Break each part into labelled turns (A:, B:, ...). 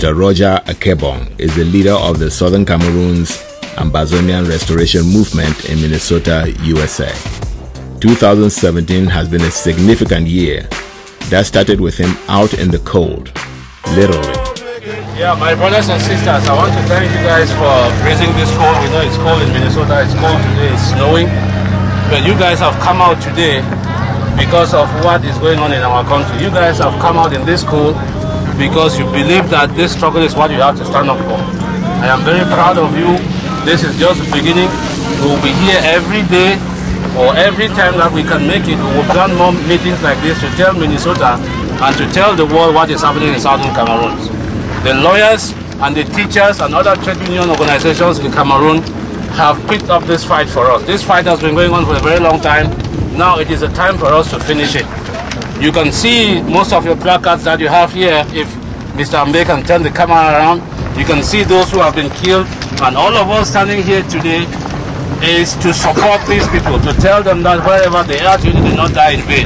A: Mr. Roger Akebong is the leader of the Southern Cameroon's Ambazonian Restoration Movement in Minnesota, USA. 2017 has been a significant year that started with him out in the cold, literally.
B: Yeah, my brothers and sisters, I want to thank you guys for raising this cold. We know it's cold in Minnesota, it's cold today, it's snowing. But you guys have come out today because of what is going on in our country. You guys have come out in this cold because you believe that this struggle is what you have to stand up for. I am very proud of you. This is just the beginning. We will be here every day or every time that we can make it. We will plan more meetings like this to tell Minnesota and to tell the world what is happening in Southern Cameroon. The lawyers and the teachers and other trade union organizations in Cameroon have picked up this fight for us. This fight has been going on for a very long time. Now it is a time for us to finish it. You can see most of your placards that you have here. If Mr. Ambe can turn the camera around, you can see those who have been killed. And all of us standing here today is to support these people, to tell them that wherever they are, you did not die in vain.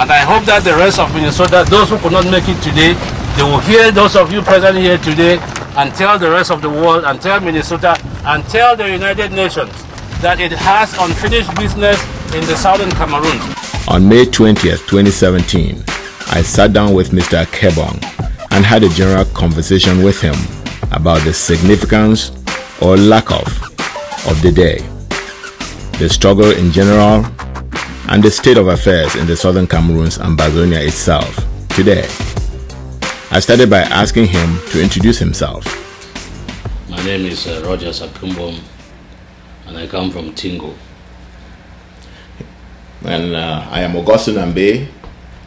B: And I hope that the rest of Minnesota, those who could not make it today, they will hear those of you present here today and tell the rest of the world and tell Minnesota and tell the United Nations that it has unfinished business in the southern Cameroon.
A: On May 20th, 2017, I sat down with Mr. Akebong and had a general conversation with him about the significance or lack of of the day, the struggle in general, and the state of affairs in the southern Cameroon's Ambazonia itself today. I started by asking him to introduce himself.
B: My name is uh, Roger Sakumbom, and I come from Tingo.
A: And uh, I am Augustine Ambe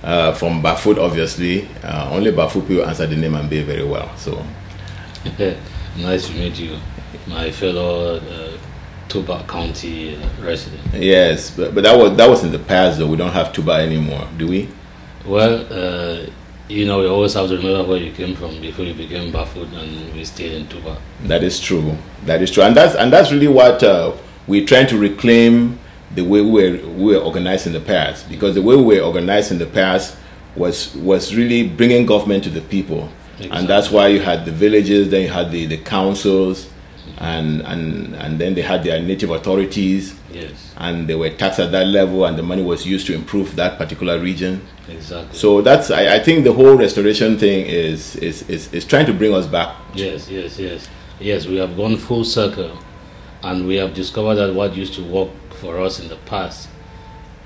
A: uh, from Bafut, obviously. Uh, only Bafut people answer the name Ambe very well. So,
B: nice to meet you, my fellow uh, Tuba County uh, resident.
A: Yes, but, but that was that was in the past, though. We don't have Tuba anymore, do we?
B: Well, uh, you know, we always have to remember where you came from before you became Bafut, and we stayed in Tuba.
A: That is true. That is true, and that's and that's really what uh, we're trying to reclaim the way we were, we were organized in the past. Because the way we were organized in the past was was really bringing government to the people, exactly. and that's why you had the villages, then you had the, the councils, and and and then they had their native authorities.
B: Yes.
A: And they were taxed at that level, and the money was used to improve that particular region.
B: Exactly.
A: So that's I, I think the whole restoration thing is, is is is trying to bring us back.
B: Yes, yes, yes, yes. We have gone full circle, and we have discovered that what used to work for us in the past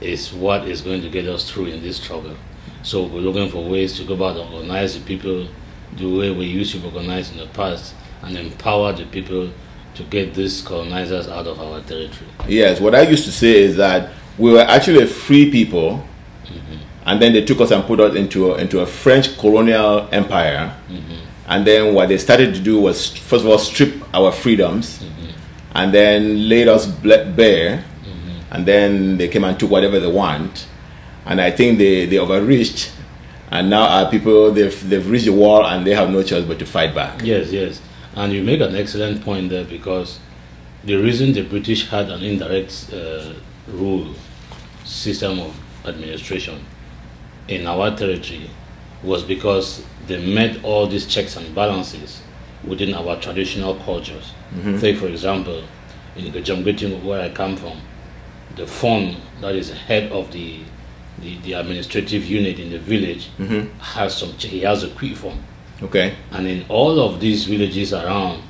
B: is what is going to get us through in this struggle. So we're looking for ways to go about organize the people the way we used to organize in the past and empower the people to get these colonizers out of our territory.
A: Yes, what I used to say is that we were actually a free people, mm-hmm. and then they took us and put us into a, into a French colonial empire. Mm-hmm. And then what they started to do was, first of all, strip our freedoms, mm-hmm. and then laid us bare, and then they came and took whatever they want. And I think they, they overreached, and now our people, they've, they've reached the wall and they have no choice but to fight back.
B: Yes, yes. And you make an excellent point there because the reason the British had an indirect uh, rule system of administration in our territory was because they met all these checks and balances within our traditional cultures. Mm-hmm. Say, for example, in the Jamguting, where I come from, the fon that is head of the the, the administrative unit in the village mm-hmm. has some he has a Kwifon
A: Okay.
B: And in all of these villages around,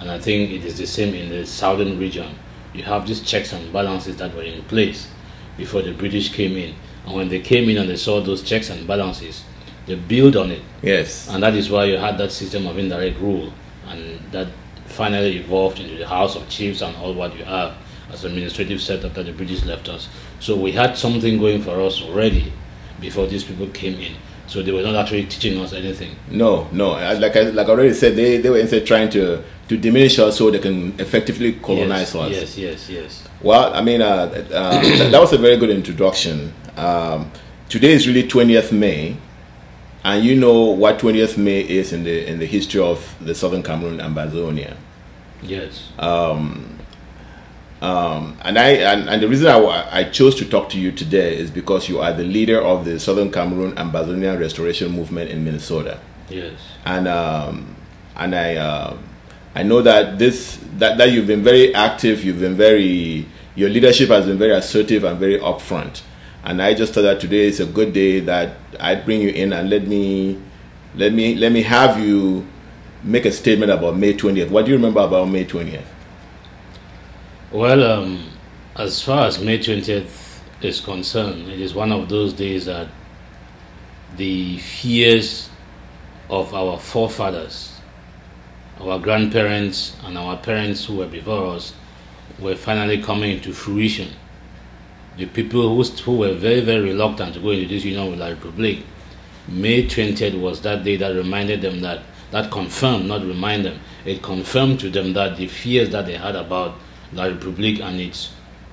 B: and I think it is the same in the southern region, you have these checks and balances that were in place before the British came in. And when they came in and they saw those checks and balances, they build on it.
A: Yes.
B: And that is why you had that system of indirect rule. And that finally evolved into the House of Chiefs and all what you have as administrative setup that the British left us. So we had something going for us already before these people came in. So they were not actually teaching us anything.
A: No, no. Like I, like I already said, they, they were instead trying to, to diminish us so they can effectively colonize
B: yes,
A: us.
B: Yes, yes, yes.
A: Well, I mean, uh, uh, that was a very good introduction. Um, today is really 20th May, and you know what 20th May is in the in the history of the Southern Cameroon and Ambazonia.
B: Yes.
A: Um, um, and I and, and the reason I, I chose to talk to you today is because you are the leader of the Southern Cameroon Ambazonian Restoration Movement in Minnesota.
B: Yes.
A: And um, and I uh, I know that this that, that you've been very active. You've been very your leadership has been very assertive and very upfront. And I just thought that today is a good day that I'd bring you in and let me let me let me have you make a statement about May 20th. What do you remember about May 20th?
B: Well, um, as far as May 20th is concerned, it is one of those days that the fears of our forefathers, our grandparents, and our parents who were before us were finally coming into fruition. The people who, who were very, very reluctant to go into this union with the Republic, May 20th was that day that reminded them that, that confirmed, not remind them, it confirmed to them that the fears that they had about the Republic and its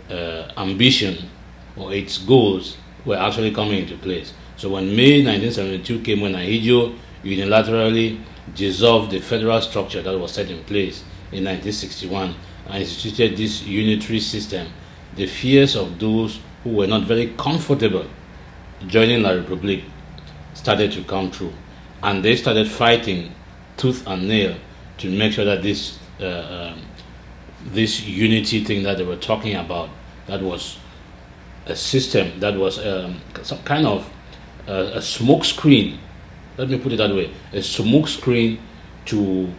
B: uh, ambition or its goals were actually coming into place. So when May 1972 came, when Ahidjo unilaterally dissolved the federal structure that was set in place in 1961 and instituted this unitary system, the fears of those who were not very comfortable joining the Republic started to come true. And they started fighting tooth and nail to make sure that this, uh, um, this unity thing that they were talking about, that was a system, that was um, some kind of uh, a smoke screen, let me put it that way, a smoke screen to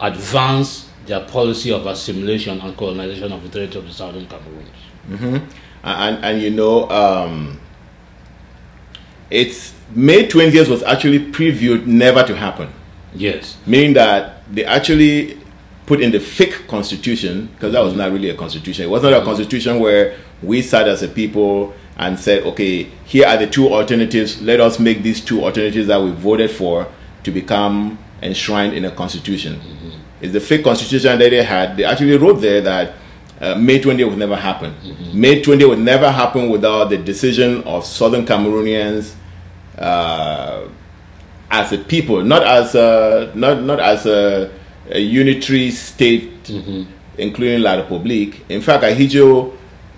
B: advance their policy of assimilation and colonization of the territory of the southern Cameroons.
A: Mm-hmm. And, and you know, um, it's May 20th was actually previewed never to happen.
B: Yes.
A: Meaning that they actually put in the fake constitution, because that was not really a constitution. It was not a constitution where we sat as a people and said, okay, here are the two alternatives. Let us make these two alternatives that we voted for to become enshrined in a constitution. Mm-hmm. It's the fake constitution that they had. They actually wrote there that uh, May 20 would never happen. Mm-hmm. May 20 would never happen without the decision of Southern Cameroonians uh, as a people, not as a, not not as a, a unitary state, mm-hmm. including La République. In fact, Ahidjo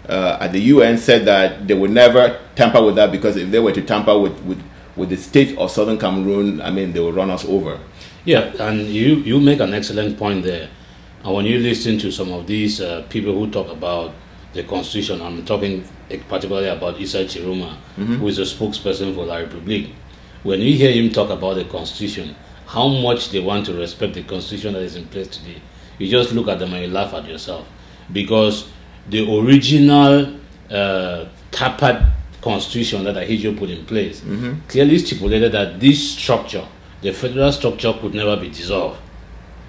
A: uh, at the UN said that they would never tamper with that because if they were to tamper with, with, with the state of Southern Cameroon, I mean, they would run us over.
B: Yeah, and you, you make an excellent point there. And when you listen to some of these uh, people who talk about the constitution, I'm talking particularly about Issa Tchiroma, mm-hmm. who is a spokesperson for La Republique. When you hear him talk about the constitution, how much they want to respect the constitution that is in place today, you just look at them and you laugh at yourself. Because the original uh, tapered constitution that Ahidjo put in place mm-hmm. clearly stipulated that this structure, the federal structure, could never be dissolved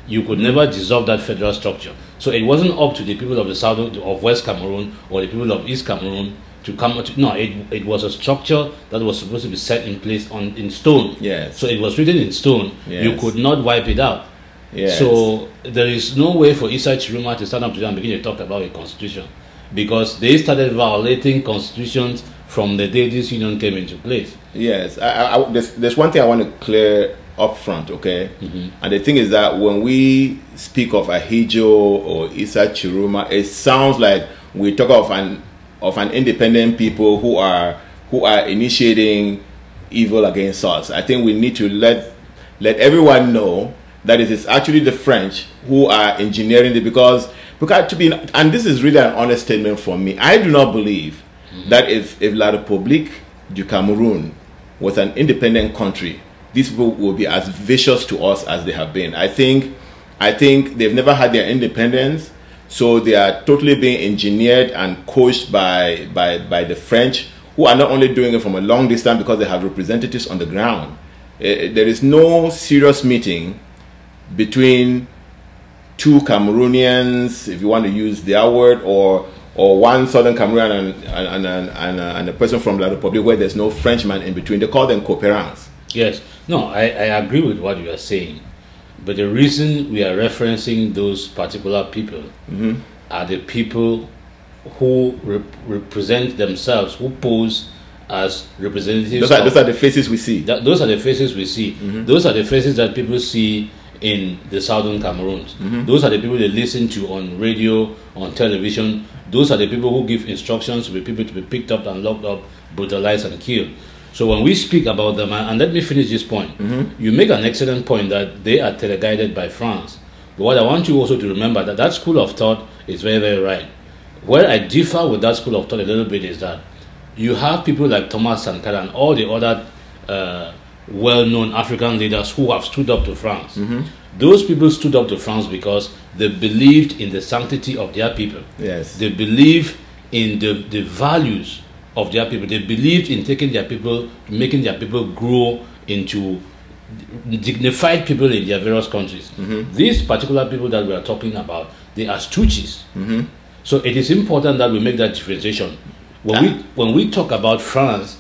B: you could never dissolve that federal structure. So it wasn't up to the people of the south of West Cameroon or the people of East Cameroon to come. To, no, it, it was a structure that was supposed to be set in place on in stone.
A: Yes.
B: So it was written in stone.
A: Yes.
B: You could not wipe it out.
A: Yes.
B: So there is no way for Issa Tchiroma to stand up today and begin to talk about a constitution because they started violating constitutions from the day this union came into place.
A: Yes, I, I, there's, there's one thing I want to clear up front, okay? Mm-hmm. And the thing is that when we speak of Ahidjo or Issa Tchiroma, it sounds like we talk of an of an independent people who are who are initiating evil against us. I think we need to let let everyone know that it is actually the French who are engineering it because because to be and this is really an honest statement from me. I do not believe mm-hmm. that if if La République du Cameroun was an independent country, these people will be as vicious to us as they have been. I think, I think they've never had their independence, so they are totally being engineered and coached by by by the French, who are not only doing it from a long distance because they have representatives on the ground. Uh, there is no serious meeting between two Cameroonians, if you want to use their word, or or one Southern Cameroonian and, and, and, and, and a person from La Republic where there's no Frenchman in between. They call them coopérants.
B: Yes. No, I, I agree with what you are saying. But the reason we are referencing those particular people mm-hmm. are the people who rep- represent themselves, who pose as representatives.
A: Those are, those are the faces we see.
B: That, those are the faces we see. Mm-hmm. Those are the faces that people see in the southern Cameroons. Mm-hmm. Those are the people they listen to on radio, on television. Those are the people who give instructions to the people to be picked up and locked up, brutalized and killed. So when we speak about them, and let me finish this point, you make an excellent point that they are teleguided by France. But what I want you also to remember that that school of thought is very, very right. Where I differ with that school of thought a little bit is that you have people like Thomas Sankara and all the other uh, well-known African leaders who have stood up to France. Those people stood up to France because they believed in the sanctity of their people.
A: Yes.
B: They believe in the, the values of their people. They believed in taking their people, making their people grow into dignified people in their various countries. Mm-hmm. These particular people that we are talking about, they are stooges. Mm-hmm. So it is important that we make that differentiation. When we ah. when we talk about France,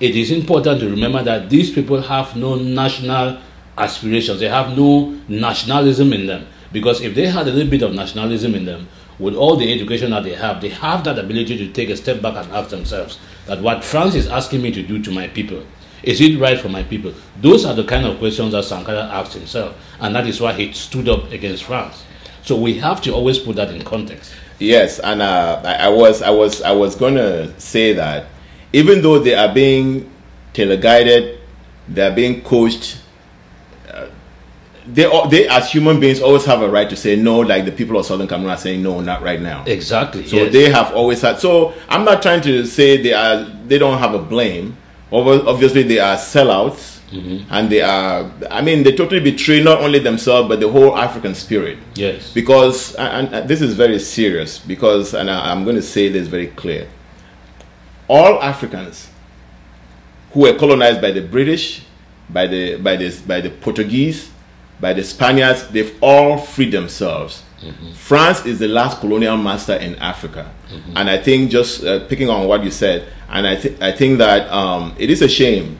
B: it is important to remember that these people have no national aspirations. They have no nationalism in them. Because if they had a little bit of nationalism in them, with all the education that they have, they have that ability to take a step back and ask themselves that what France is asking me to do to my people, is it right for my people? Those are the kind of questions that Sankara asked himself, and that is why he stood up against France. So we have to always put that in context.
A: Yes, and uh, I, I was I was I was gonna say that even though they are being teleguided, they are being coached. They they as human beings always have a right to say no, like the people of Southern Cameroon are saying no, not right now.
B: Exactly.
A: So
B: yes.
A: they have always had. So I'm not trying to say they are they don't have a blame. Ob- Obviously, they are sellouts, mm-hmm. and they are. I mean, they totally betray not only themselves but the whole African spirit.
B: yes.
A: Because and, and this is very serious. Because and I, I'm going to say this very clear. All Africans who were colonized by the British, by the by the by the Portuguese, by the Spaniards, they've all freed themselves. France is the last colonial master in Africa, and I think just uh, picking on what you said, and I think I think that um, it is a shame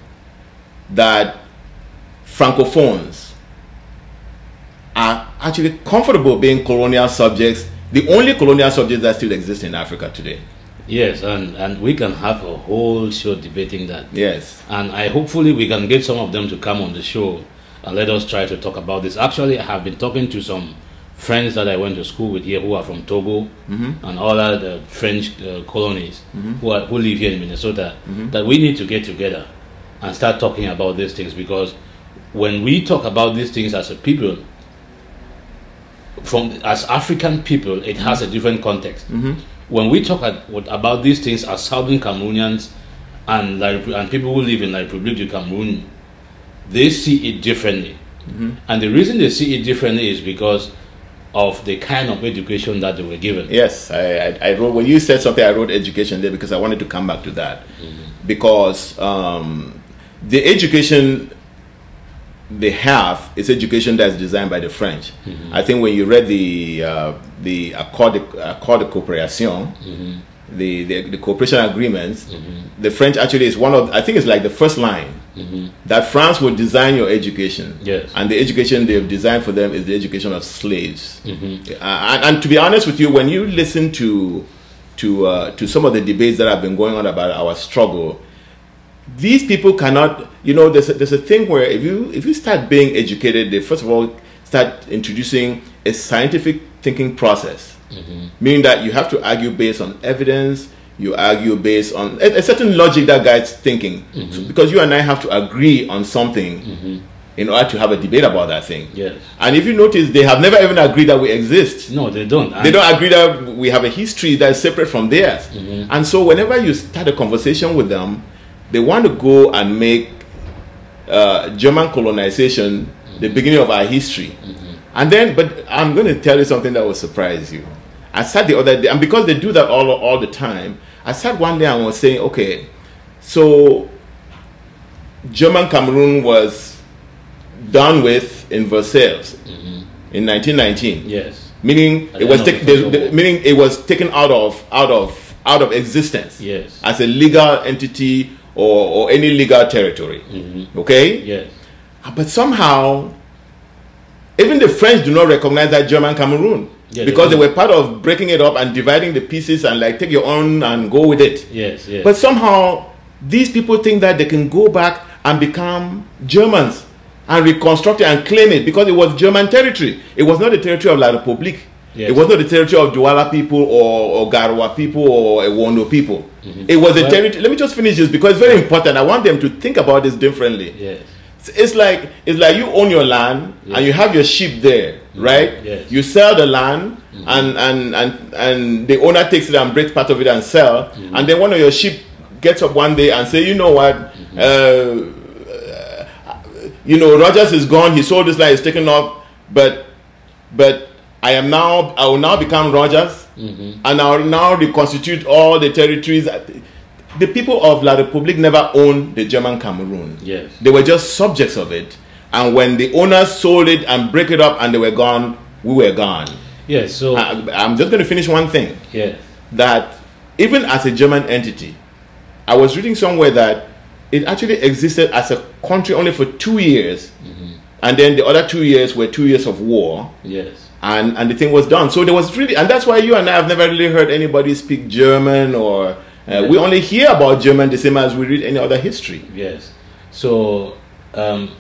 A: that francophones are actually comfortable being colonial subjects, the only colonial subjects that still exist in Africa today.
B: Yes, and, and we can have a whole show debating that.
A: Yes.
B: And I hopefully we can get some of them to come on the show and let us try to talk about this. Actually, I have been talking to some friends that I went to school with here who are from Togo mm-hmm. and all other uh, French uh, colonies mm-hmm. who, are, who live here in Minnesota mm-hmm. that we need to get together and start talking about these things because when we talk about these things as a people, from as African people, it has a different context. When we talk at, what- about these things as Southern Cameroonians and and people who live in La République du Cameroon, they see it differently. Mm-hmm. And the reason they see it differently is because of the kind of education that they were given.
A: Yes, I, I, I wrote when you said something. I wrote education there because I wanted to come back to that mm-hmm. because um, the education they have is education that's designed by the French. Mm-hmm. I think when you read the uh, the Accord de, Accord de coopération, the, the the cooperation agreements, the French actually is one of I think it's like the first line that France will design your education.
B: Yes.
A: And the education they've designed for them is the education of slaves. Uh, and, and to be honest with you, when you listen to to uh, to some of the debates that have been going on about our struggle, these people cannot. You know, there's a, there's a thing where if you if you start being educated, they first of all start introducing a scientific thinking process, meaning that you have to argue based on evidence. You argue based on a, a certain logic that guides thinking, So- mm-hmm. because you and I have to agree on something mm-hmm. in order to have a debate about that thing.
B: Yes.
A: And if you notice, they have never even agreed that we exist.
B: No, they don't.
A: They don't agree that we have a history that is separate from theirs. Mm-hmm. And so, whenever you start a conversation with them, they want to go and make uh, German colonization the beginning of our history. And then, but I'm going to tell you something that will surprise you. I sat the other day, and because they do that all, all the time, I sat one day and was saying, okay, so German Cameroon was done with in Versailles mm-hmm. in 1919
B: Yes.
A: meaning it was taken
B: the
A: the-
B: First
A: the-
B: World War.
A: meaning it was taken out of out of out of existence
B: Yes.
A: as a legal entity or, or any legal territory mm-hmm. okay
B: Yes.
A: but somehow even the french do not recognize that german cameroon
B: Yeah,
A: because they,
B: don't.
A: were part of breaking it up and dividing the pieces and like take your own and go with it
B: Yes. Yes.
A: but somehow these people think that they can go back and become Germans and reconstruct it and claim it because it was German territory. It was not the territory of La République. It was not the territory of Douala people or, or Garwa people or Ewondo people. Mm-hmm. It was a territory. Let me just finish this because it's very important. I want them to think about this differently.
B: Yes.
A: It's like it's like you own your land and you have your sheep there, mm-hmm. right?
B: Yes.
A: You sell the land mm-hmm. and, and and and the owner takes it and breaks part of it and sell, mm-hmm. and then one of your sheep gets up one day and say, you know what, uh, you know Rogers is gone. He sold this land. He's taken off, but but I am now I will now become Rogers, and I will now reconstitute all the territories. The people of La Republique never owned the German Cameroon.
B: Yes.
A: They were just subjects of it. And when the owners sold it and break it up and they were gone, we were gone.
B: Yes. So
A: I, I'm just going to finish one thing
B: yes.
A: that even as a German entity, I was reading somewhere that it actually existed as a country only for two years. Mm-hmm. And then the other two years were two years of war.
B: Yes.
A: And, and the thing was done. So there was really, and that's why you and I have never really heard anybody speak German or uh, we only hear about German the same as we read any other history.
B: Yes. So um,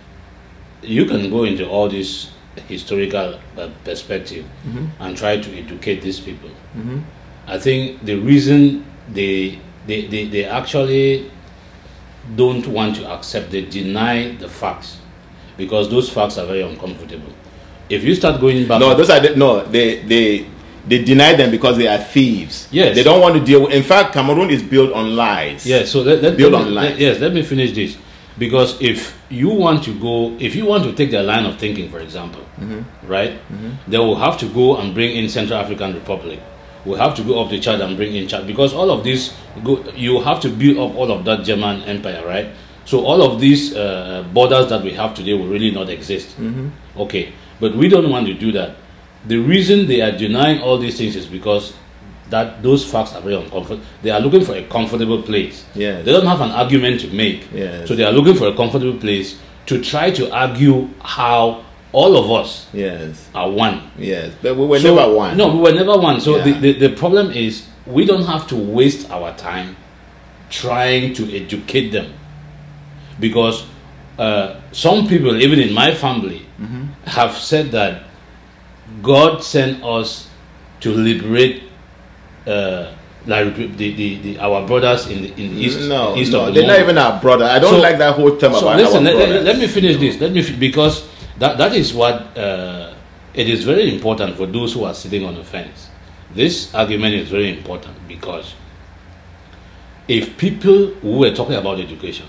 B: you can go into all this historical uh, perspective and try to educate these people. I think the reason they, they, they, they actually don't want to accept, they deny the facts because those facts are very uncomfortable. If you start going back,
A: No, those are the, no. They they they deny them because they are thieves.
B: Yes.
A: they don't want to deal. with In fact, Cameroon is built on lies.
B: Yes. so let, let,
A: Build
B: let me-
A: on lies.
B: let- yes, let me finish this. Because if you want to go, if you want to take their line of thinking, for example,
A: Mm-hmm.
B: right, they will have to go and bring in Central African Republic. We'll have to go up to Chad and bring in Chad because all of this, go, you have to build up all of that German empire, right? So all of these uh, borders that we have today will really not exist.
A: Mm-hmm.
B: Okay, but we don't want to do that. The reason they are denying all these things is because that those facts are very uncomfortable. They are looking for a comfortable place.
A: Yes.
B: They don't have an argument to make.
A: Yes.
B: So they are looking for a comfortable place to try to argue how all of us
A: Yes.
B: are one.
A: Yes. But we were
B: So-
A: never one.
B: No, we were never one. So
A: Yeah.
B: the, the, the problem is we don't have to waste our time trying to educate them. Because uh, some people, even in my family,
A: Mm-hmm.
B: have said that God sent us to liberate uh, like the, the, the, our brothers in the, in the east,
A: No,
B: east
A: no,
B: of the
A: they're not even our brother. I don't
B: So-
A: like that whole term
B: So
A: about
B: listen,
A: our
B: let, let- let me finish this. Let me fi- because that that is what uh, it is very important for those who are sitting on the fence. This argument is very important because if people who were talking about education,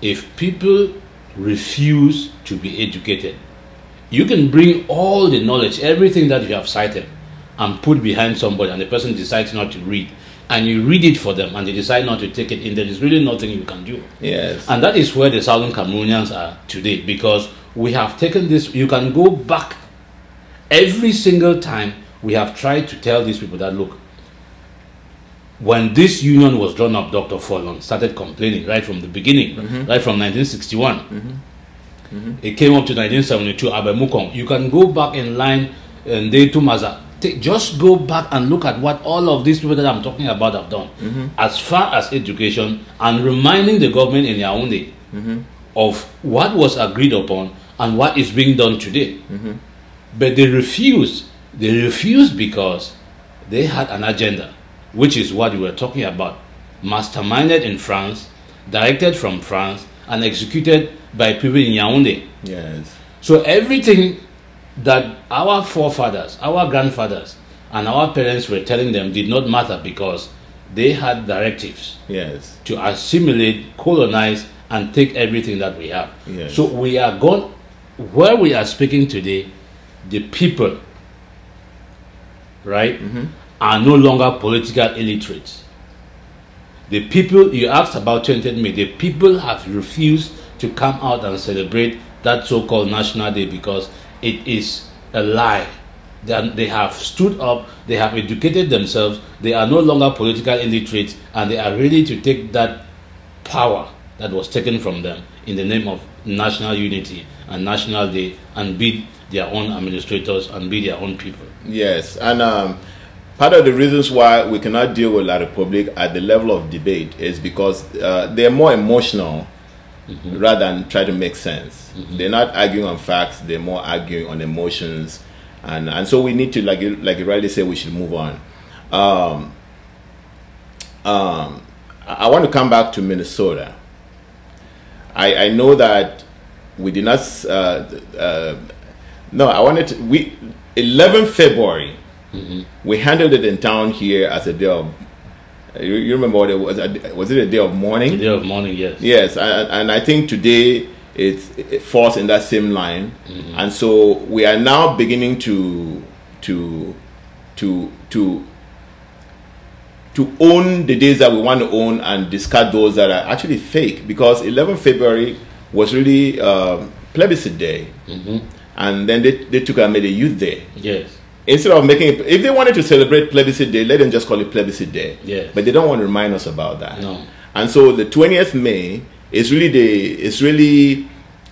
B: if people refuse to be educated, you can bring all the knowledge, everything that you have cited, and put behind somebody, and the person decides not to read, and you read it for them, and they decide not to take it in. There is really nothing you can do.
A: Yes.
B: And that is where the Southern Cameroonians are today because we have taken this, you can go back every single time we have tried to tell these people that look, when this union was drawn up, Dr. Fonlon started complaining right from the beginning, mm-hmm. right from 1961. Mm-hmm. Mm-hmm. It came up to 1972, Albert Mukong. You can go back in line and they to Maza. Take, just go back and look at what all of these people that I'm talking about have done mm-hmm. as far as education and reminding the government in Yaoundé mm-hmm. of what was agreed upon and what is being done today. But they refused. They refused because they had an agenda, which is what we were talking about. Masterminded in France, directed from France, and executed by people in Yaoundé.
A: Yes.
B: So everything that our forefathers, our grandfathers, and our parents were telling them did not matter because they had directives
A: Yes.
B: to assimilate, colonize, and take everything that we have.
A: Yes.
B: So we are gone where we are speaking today, the people, right, mm-hmm. are no longer political illiterates. The people you asked about 20th May, the people have refused to come out and celebrate that so-called National Day because it is a lie. They, they have stood up, they have educated themselves, they are no longer political illiterates, and they are ready to take that power that was taken from them in the name of national unity and national day and be their own administrators and be their own people.
A: Yes, and um, part of the reasons why we cannot deal with La Republic at the level of debate is because uh, they're more emotional rather than try to make sense. They're not arguing on facts; they're more arguing on emotions, and and so we need to like you- like you rightly say we should move on. Um, um, I I want to come back to Minnesota. I I know that we did not. Uh, uh, no, I wanted to, we 11 February. Mm-hmm. We handled it in town here as a day of. You, you remember what it was? A- Was it a day of mourning?
B: The day of mourning, yes.
A: Yes, and, and I think today it's, it falls in that same line, mm-hmm. and so we are now beginning to to to to to own the days that we want to own and discard those that are actually fake because 11 February was really um, plebiscite day, mm-hmm. and then they, they took and made a youth day
B: Yes.
A: Instead of making it, if they wanted to celebrate plebiscite day, let them just call it plebiscite day.
B: Yeah.
A: But they don't want to remind us about that.
B: No.
A: And so the 20th May is really the is really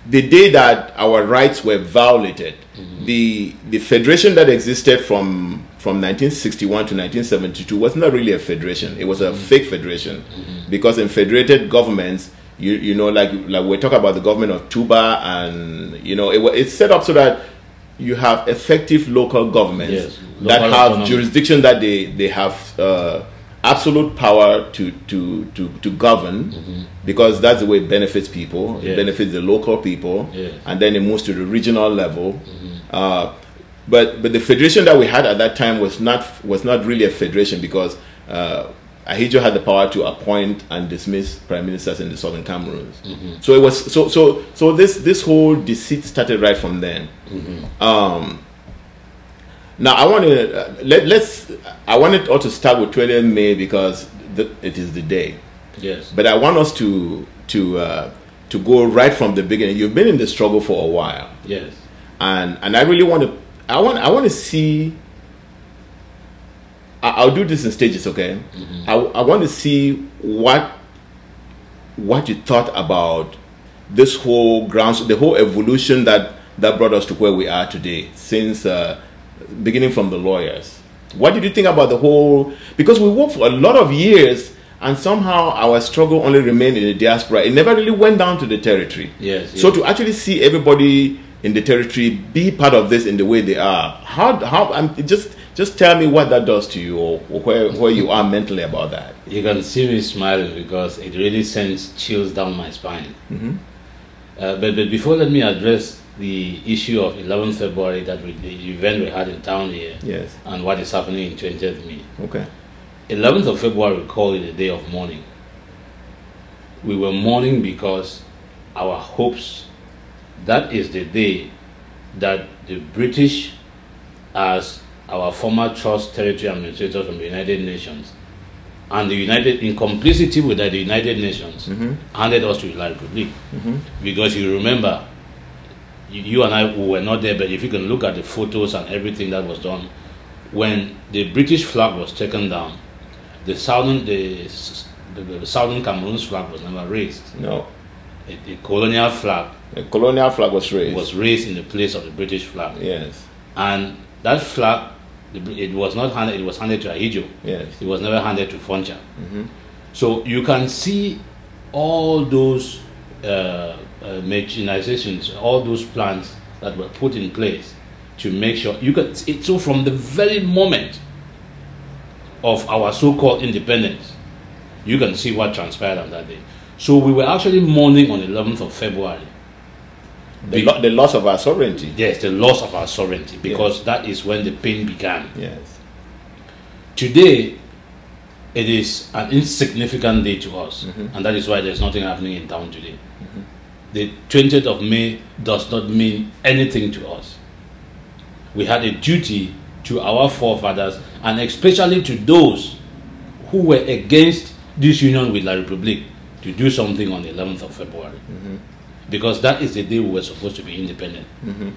A: the day that our rights were violated. Mm-hmm. The the federation that existed from from 1961 to 1972 was not really a federation. It was a mm-hmm. fake federation mm-hmm. because in federated governments you you know like like we talk about the government of Tuba and you know it, wa- it's set up so that you have effective local governments
B: Yes,
A: that have
B: autonomy.
A: jurisdiction that they they have uh, absolute power to to to, to govern because that's the way it benefits people. It benefits the local people
B: Yes.
A: and then it moves to the regional level. Uh, but but the federation that we had at that time was not was not really a federation because uh, Ahidjo had the power to appoint and dismiss prime ministers in the southern Cameroons. So it was so so so this this whole deceit started right from then. Um, now I want to uh, let let's I wanted all to start with 20th May because the, it is the day,
B: Yes.
A: but I want us to to uh, to go right from the beginning. You've been in the struggle for a while
B: Yes.
A: and and I really want to I want I want to see I, I'll do this in stages okay? I, I want to see what what you thought about this whole grounds the whole evolution that that brought us to where we are today since uh, beginning from the lawyers. What did you think about the whole because we worked for a lot of years and somehow our struggle only remained in the diaspora. It never really went down to the territory.
B: Yes,
A: so
B: yes.
A: to actually see everybody in the territory be part of this in the way they are how how I'm just just tell me what that does to you or, or where where you are mentally about that
B: You can see me smiling because it really sends chills down my spine. Uh, but, but before, let me address the issue of 11th February, that we, the event we had in town here,
A: yes
B: and what is happening in 20th May.
A: okay
B: 11th of February, we call it a day of mourning. We were mourning because our hopes, that is the day that the British, as our former trust territory administrators from the United Nations, and the United, in complicity with the United Nations, mm-hmm. handed us to the La Republique. Mm-hmm. Because you remember, you, and I we were not there, but if you can look at the photos and everything that was done, when the British flag was taken down, the southern the, the, the southern Cameroon's flag was never raised.
A: no.
B: The, the colonial flag
A: the colonial flag was raised.
B: was raised in the place of the British flag,
A: yes.
B: And that flag, it was not handed. It was handed to Ahidjo.
A: yes
B: It was never handed to Foncha. So you can see all those uh, uh, machinizations, all those plans that were put in place to make sure you can. It, so from the very moment of our so-called independence, you can see what transpired on that day. So we were actually mourning on the 11th of February.
A: The, lo- the loss of our sovereignty
B: Yes, the loss of our sovereignty because that is when the pain began.
A: yes
B: Today, it is an insignificant day to us, mm-hmm. and that is why there's nothing happening in town today. Mm-hmm. The 20th of May does not mean anything to us. We had a duty to our forefathers, and especially to those who were against this union with La Republique, to do something on the 11th of February. Mm-hmm. Because that is the day we were supposed to be independent. Mm-hmm.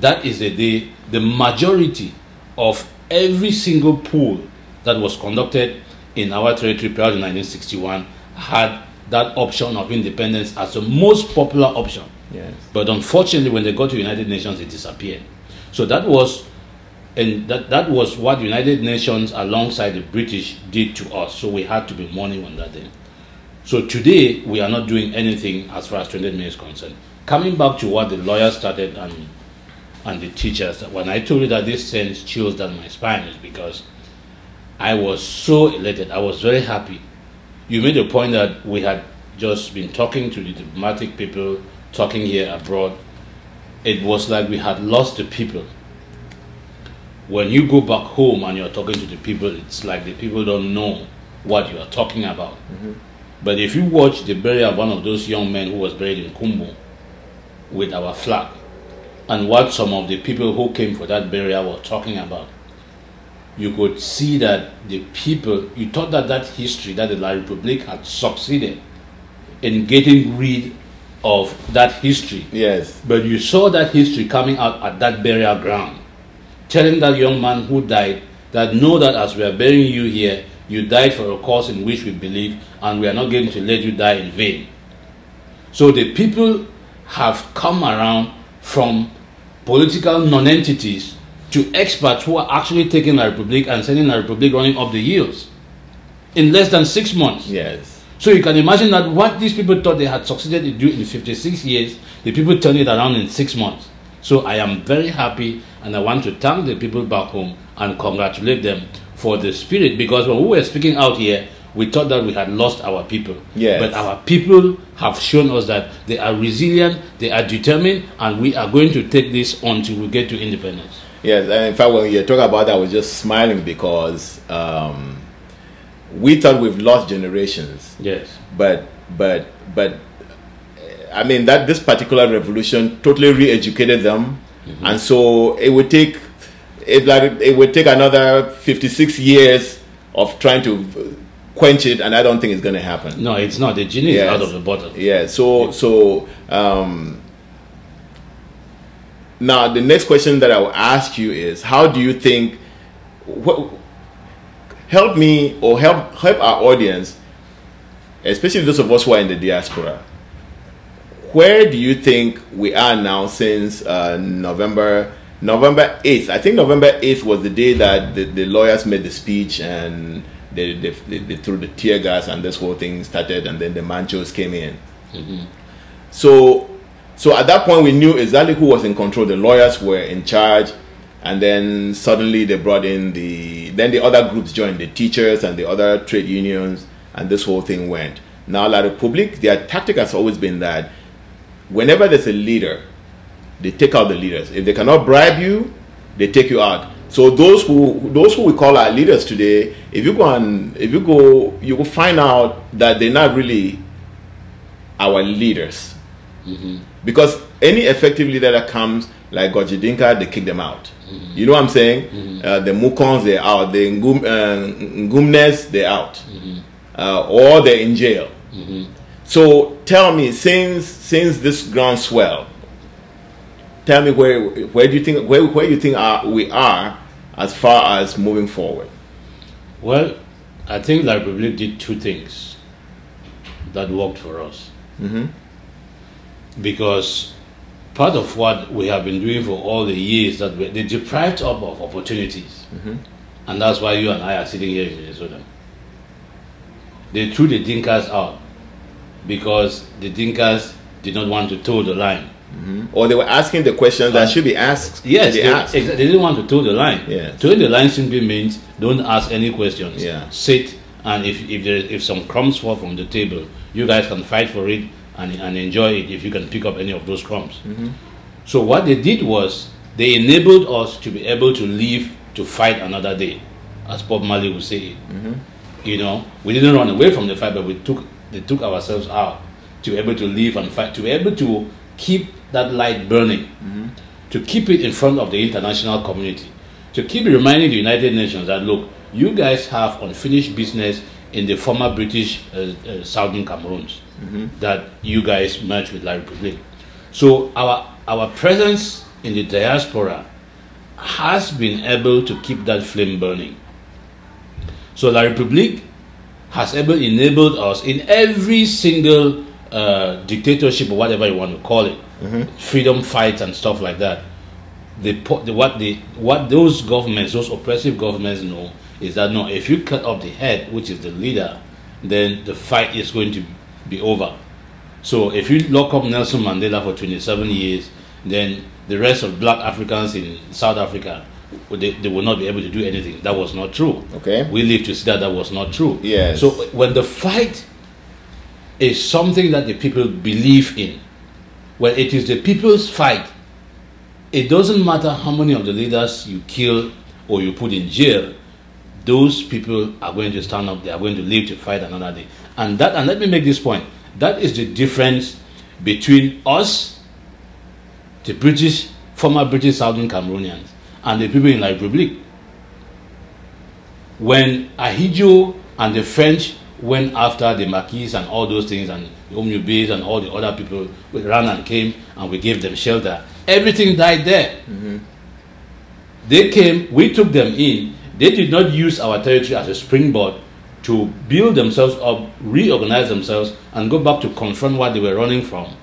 B: That is the day the majority of every single poll that was conducted in our territory prior to 1961 had that option of independence as the most popular option.
A: yes
B: But unfortunately, when they got to United Nations, it disappeared. So that was, and that, that was what United Nations, alongside the British, did to us. So we had to be mourning on that day. So today we are not doing anything as far as 20th May is concerned. Coming back to what the lawyer started and and the teachers. When I told you that this sends chills down my spine, is because I was so elated. I was very happy. You made a point that we had just been talking to the diplomatic people, talking here abroad. It was like we had lost the people. When you go back home and you're talking to the people, it's like the people don't know what you are talking about. Mm-hmm. But if you watch the burial of one of those young men who was buried in Kumbo with our flag, and what some of the people who came for that burial were talking about, you could see that the people, you thought that that history, that the La Republique had succeeded in getting rid of that history.
A: Yes.
B: But you saw that history coming out at that burial ground, telling that young man who died that know that as we are burying you here, you died for a cause in which we believe, and we are not going to let you die in vain. So the people have come around from political non-entities to experts who are actually taking the Republic and sending the Republic running up the hills in less than six months.
A: Yes.
B: So you can imagine that what these people thought they had succeeded in doing in 56 years, the people turned it around in six months. So I am very happy and I want to thank the people back home and congratulate them for the spirit because when we were speaking out here, we thought that we had lost our people.
A: Yes.
B: But our people have shown us that they are resilient, they are determined, and we are going to take this until we get to independence.
A: Yes, and in fact, when you talk about that, I was just smiling because um, we thought we've lost generations,
B: Yes.
A: but but but I mean that this particular revolution totally re-educated them, and so it would take it like it would take another fifty-six years of trying to quench it, and I don't think it's going to happen.
B: No, it's not. The genie
A: Yes.
B: is out of the bottle.
A: Yeah. So so um, now the next question that I will ask you is, how do you think? What, help me or help help our audience, especially those of us who are in the diaspora. Where do you think we are now since uh, November November eighth? I think November eighth was the day that the, the lawyers made the speech and they, they, they, they threw the tear gas and this whole thing started, and then the manchos came in. Mm-hmm. So, so at that point, we knew exactly who was in control. The lawyers were in charge, and then suddenly they brought in the. Then the other groups joined, the teachers and the other trade unions, and this whole thing went. Now, La Republique, their tactic has always been that whenever there's a leader, they take out the leaders. If they cannot bribe you, they take you out. So those who those who we call our leaders today, if you go and if you go, you will find out that they're not really our leaders. Because any effective leader that comes, like Gorji Dinka, they kick them out. You know what I'm saying? Uh, the Mukongs, they're out. The Ngum, uh, Ngumnes, they're out. Uh, or they're in jail. So tell me, since since this groundswell, tell me where where do you think where where you think are, we are as far as moving forward?
B: Well, I think La Republique did two things that worked for us. Mm-hmm. Because part of what we have been doing for all the years that we, they deprived us of opportunities. Mm-hmm. And that's why you and I are sitting here in Minnesota. They threw the Dinkas out because the Dinkas did not want to toe the line. Mm-hmm.
A: Or they were asking the questions that should be asked.
B: Yes,
A: they
B: they,
A: asked.
B: they didn't want to toe the line.
A: Yes.
B: Toeing the line simply means don't ask any questions.
A: Yeah.
B: Sit, and if if there if some crumbs fall from the table, you guys can fight for it and, and enjoy it if you can pick up any of those crumbs. Mm-hmm. So what they did was they enabled us to be able to live to fight another day, as Bob Marley would say it. Mm-hmm. You know, we didn't run away from the fight, but we took they took ourselves out to be able to live and fight, to be able to keep that light burning, to keep it in front of the international community, to keep reminding the United Nations that look, you guys have unfinished business in the former British uh, uh, Southern Cameroons that you guys merged with La Republique. So our our presence in the diaspora has been able to keep that flame burning. So La Republique has able enabled us in every single uh, dictatorship or whatever you want to call it, freedom fights and stuff like that. The, po- the what the what those governments, those oppressive governments know is that no, if you cut off the head, which is the leader, then the fight is going to be over. So if you lock up Nelson Mandela for 27 years, then the rest of black Africans in South Africa, they, they will not be able to do anything. That was not true.
A: Okay.
B: We live to see that that was not true.
A: Yes.
B: So when the fight is something that the people believe in, when it is the people's fight, it doesn't matter how many of the leaders you kill or you put in jail, those people are going to stand up, they are going to live to fight another day. And that and let me make this point. That is the difference between us, the British, former British Southern Cameroonians, and the people in La République. When Ahidjo and the French went after the Maquis and all those things, and the Omnibus and all the other people, we ran and came and we gave them shelter. Everything died there. Mm-hmm. They came, we took them in. They did not use our territory as a springboard to build themselves up, reorganize themselves, and go back to confront what they were running from.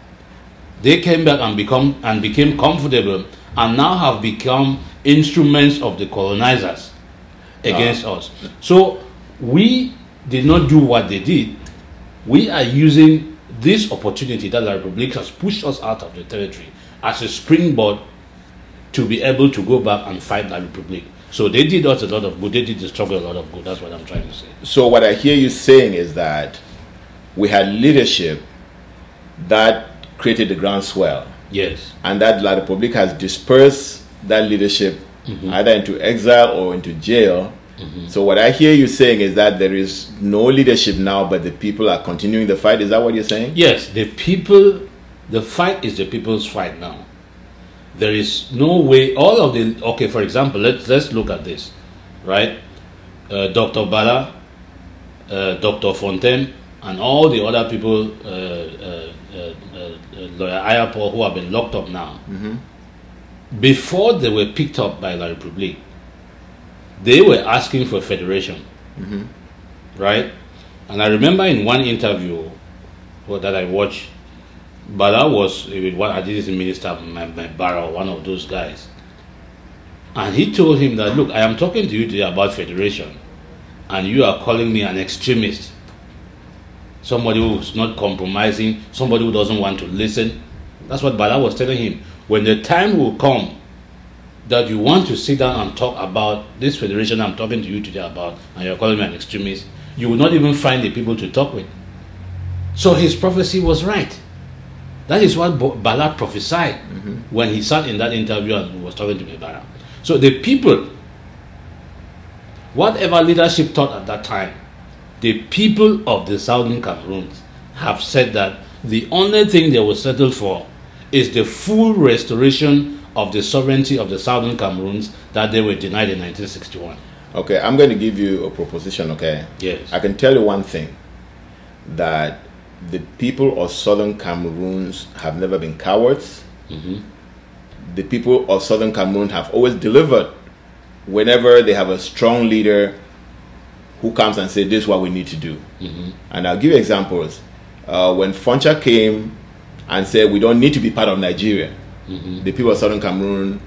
B: They came back and become and became comfortable, and now have become instruments of the colonizers against ah. us. So we did not do what they did. We are using this opportunity that the Republic has pushed us out of the territory as a springboard to be able to go back and fight the Republic. So they did us a lot of good. They did the struggle a lot of good. That's what I'm trying to say.
A: So what I hear you saying is that we had leadership that created the groundswell,
B: Yes.
A: and that La Republic has dispersed that leadership mm-hmm. either into exile or into jail. So what I hear you saying is that there is no leadership now, but the people are continuing the fight. Is that what you're saying?
B: Yes, the people, the fight is the people's fight now. There is no way. All of the okay. For example, let's let's look at this, right? Uh, Dr. Balla, uh, Dr. Fontaine, and all the other people, uh, uh, uh, uh, lawyer Ayapo, who have been locked up now. Before they were picked up by La République, they were asking for federation, mm-hmm. right? And I remember in one interview well, that I watched, Balla was with what I did as a minister, my, my Barrow, one of those guys. And he told him that, look, I am talking to you today about federation, and you are calling me an extremist. Somebody who's not compromising, somebody who doesn't want to listen. That's what Balla was telling him. When the time will come that you want to sit down and talk about this federation I'm talking to you today about, and you're calling me an extremist, you will not even find the people to talk with. So his prophecy was right. That is what Bo- Balla prophesied mm-hmm. when he sat in that interview and was talking to me, Mebara. So the people, whatever leadership thought at that time, the people of the southern Cameroon have said that the only thing they will settle for is the full restoration of the sovereignty of the southern Cameroons that they were denied in 1961.
A: Okay, I'm going to give you a proposition. Okay.
B: Yes.
A: I can tell you one thing that the people of southern Cameroons have never been cowards. The people of southern Cameroon have always delivered whenever they have a strong leader who comes and says, This is what we need to do. And I'll give you examples. Uh, when Foncha came and said, We don't need to be part of Nigeria, Mm-hmm. the people of southern Cameroon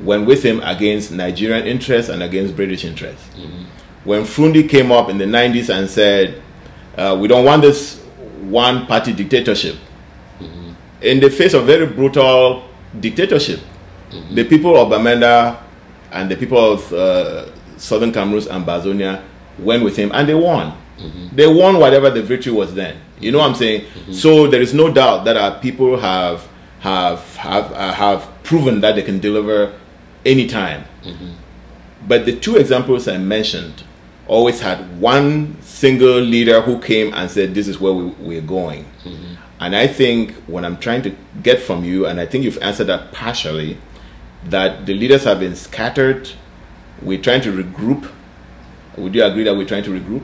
A: went with him against Nigerian interests and against British interests. Mm-hmm. When Fru Ndi came up in the 90s and said, uh, We don't want this one party dictatorship, mm-hmm. in the face of very brutal dictatorship, the people of Bamenda and the people of uh, southern Cameroon Ambazonia went with him and they won. They won whatever the victory was then. You know what I'm saying? So there is no doubt that our people have have have uh, have proven that they can deliver anytime. But the two examples I mentioned always had one single leader who came and said, This is where we, we're going. And I think what I'm trying to get from you, and I think you've answered that partially, that the leaders have been scattered. We're trying to regroup. Would you agree that we're trying to regroup?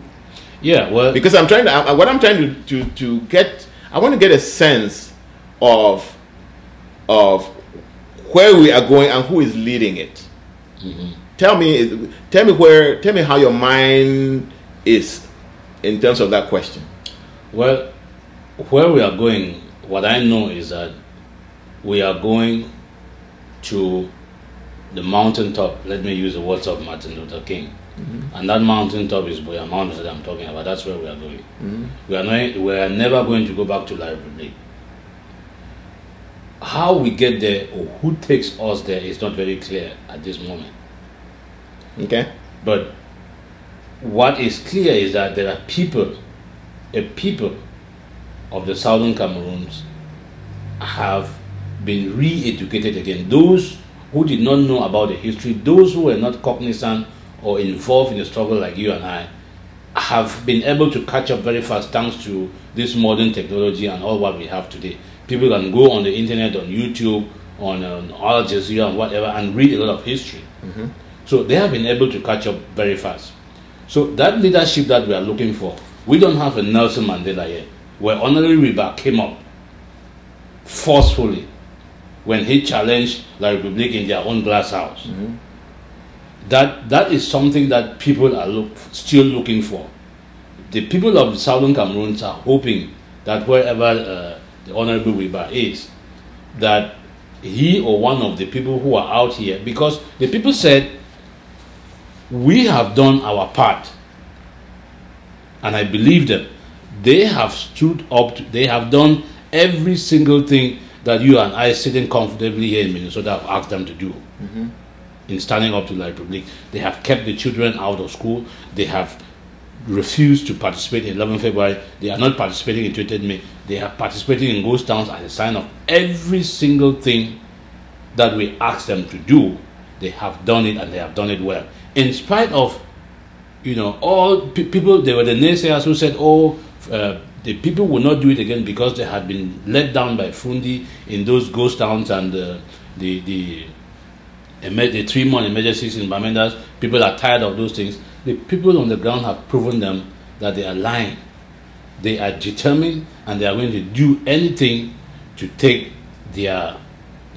B: Yeah, well,
A: Because I'm trying to, I- what I'm trying to, to, to get, I want to get a sense of, of where we are going and who is leading it. Mm-hmm. Tell me, tell me where, tell me how your mind is in terms of that question.
B: Well, where we are going, what I know is that we are going to the mountaintop. Let me use the words of Martin Luther King. Mm-hmm. And that mountaintop is Buea Mountain that I'm talking about. That's where we are going. Mm-hmm. We are not, we are never going to go back to Republique. How we get there or who takes us there is not very clear at this moment.
A: Okay.
B: But what is clear is that there are people, a people of the southern Cameroons have been re-educated again. Those who did not know about the history, those who were not cognizant or involved in the struggle like you and I, have been able to catch up very fast thanks to this modern technology and all what we have today. People can go on the internet, on YouTube, on, on Al Jazeera, and whatever, and read a lot of history. Mm-hmm. So they have been able to catch up very fast. So that leadership that we are looking for, we don't have a Nelson Mandela yet, where Honorary Wirba came up forcefully when he challenged La Republic in their own glass house. Mm-hmm. That that is something that people are look, still looking for. The people of Southern Cameroons are hoping that wherever uh, the Honorable Wirba is, that he or one of the people who are out here, because the people said, we have done our part, and I believe them. They have stood up. To, they have done every single thing that you and I, sitting comfortably here in Minnesota, have asked them to do. Mm-hmm. In standing up to the Republic, they have kept the children out of school. They have refused to participate in 11 February. They are not participating in 20th May. They are participating in ghost towns as a sign of every single thing that we asked them to do. They have done it and they have done it well. In spite of, you know, all pe- people, they were the naysayers who said, oh, uh, the people will not do it again because they had been let down by Fru Ndi in those ghost towns and uh, the, the, the three month emergencies in Bamendas. People are tired of those things. The people on the ground have proven them that they are lying. They are determined and they are going to do anything to take their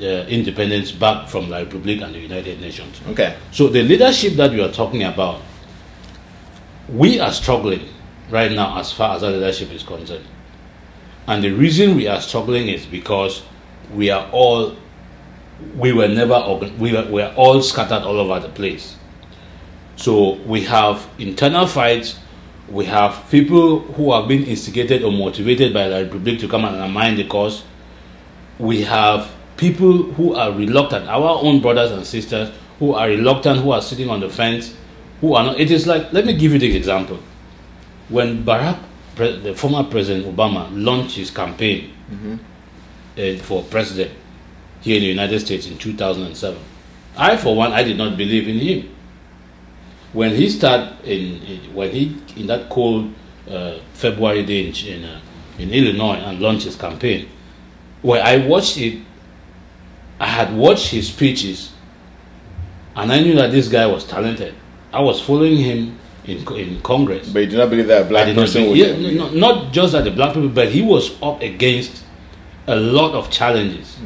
B: uh, independence back from the Republic and the United Nations.
A: Okay.
B: So the leadership that we are talking about, we are struggling right now as far as our leadership is concerned. And the reason we are struggling is because we are all, we were never, organ- we were, we are all scattered all over the place. So we have internal fights, we have people who have been instigated or motivated by the Republic to come and undermine the cause. We have people who are reluctant, our own brothers and sisters who are reluctant, who are sitting on the fence, who are not. It is like, let me give you the example. When Barack, the former President Obama, launched his campaign uh, for president here in the United States in 2007, I, for one, I did not believe in him when he started in, in when he in that cold uh, February day in in, uh, in Illinois and launched his campaign, where I watched it, I had watched his speeches, and I knew that this guy was talented. I was following him in in Congress.
A: But you do not believe that a black person would.
B: yeah, no, no, not just that the black people, but he was up against a lot of challenges.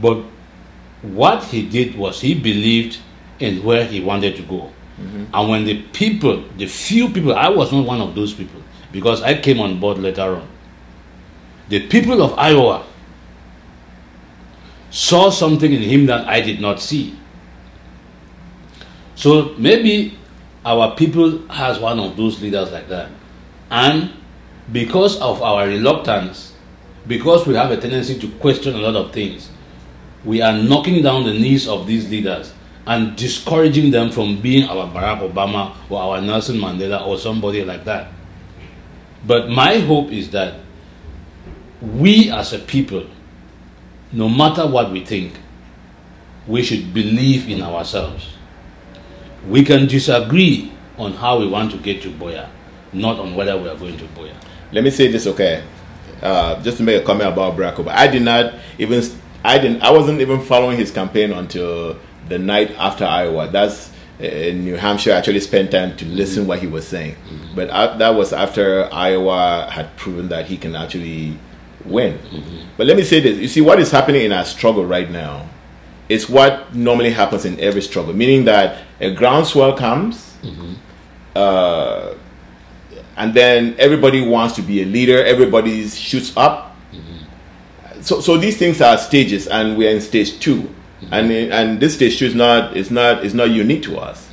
B: But what he did was he believed in where he wanted to go. And when the people, the few people, I was not one of those people because I came on board later on. The people of Iowa saw something in him that I did not see. So maybe our people has one of those leaders like that. And because of our reluctance, because we have a tendency to question a lot of things, we are knocking down the knees of these leaders and discouraging them from being our Barack Obama or our Nelson Mandela or somebody like that. But my hope is that we as a people, no matter what we think, we should believe in ourselves. We can disagree on how we want to get to Buea, not on whether we are going to Buea.
A: Let me say this, okay? Uh, just to make a comment about Barack Obama, I did not even, I didn't, I wasn't even following his campaign until the night after Iowa. That's uh, in New Hampshire. I actually spent time to listen what he was saying, but uh, that was after Iowa had proven that he can actually win. But let me say this: you see, what is happening in our struggle right now is what normally happens in every struggle, meaning that a groundswell comes. Uh, and then everybody wants to be a leader. Everybody shoots up. So, so these things are stages, and we are in stage 2 and and this issue is not is not is not unique to us.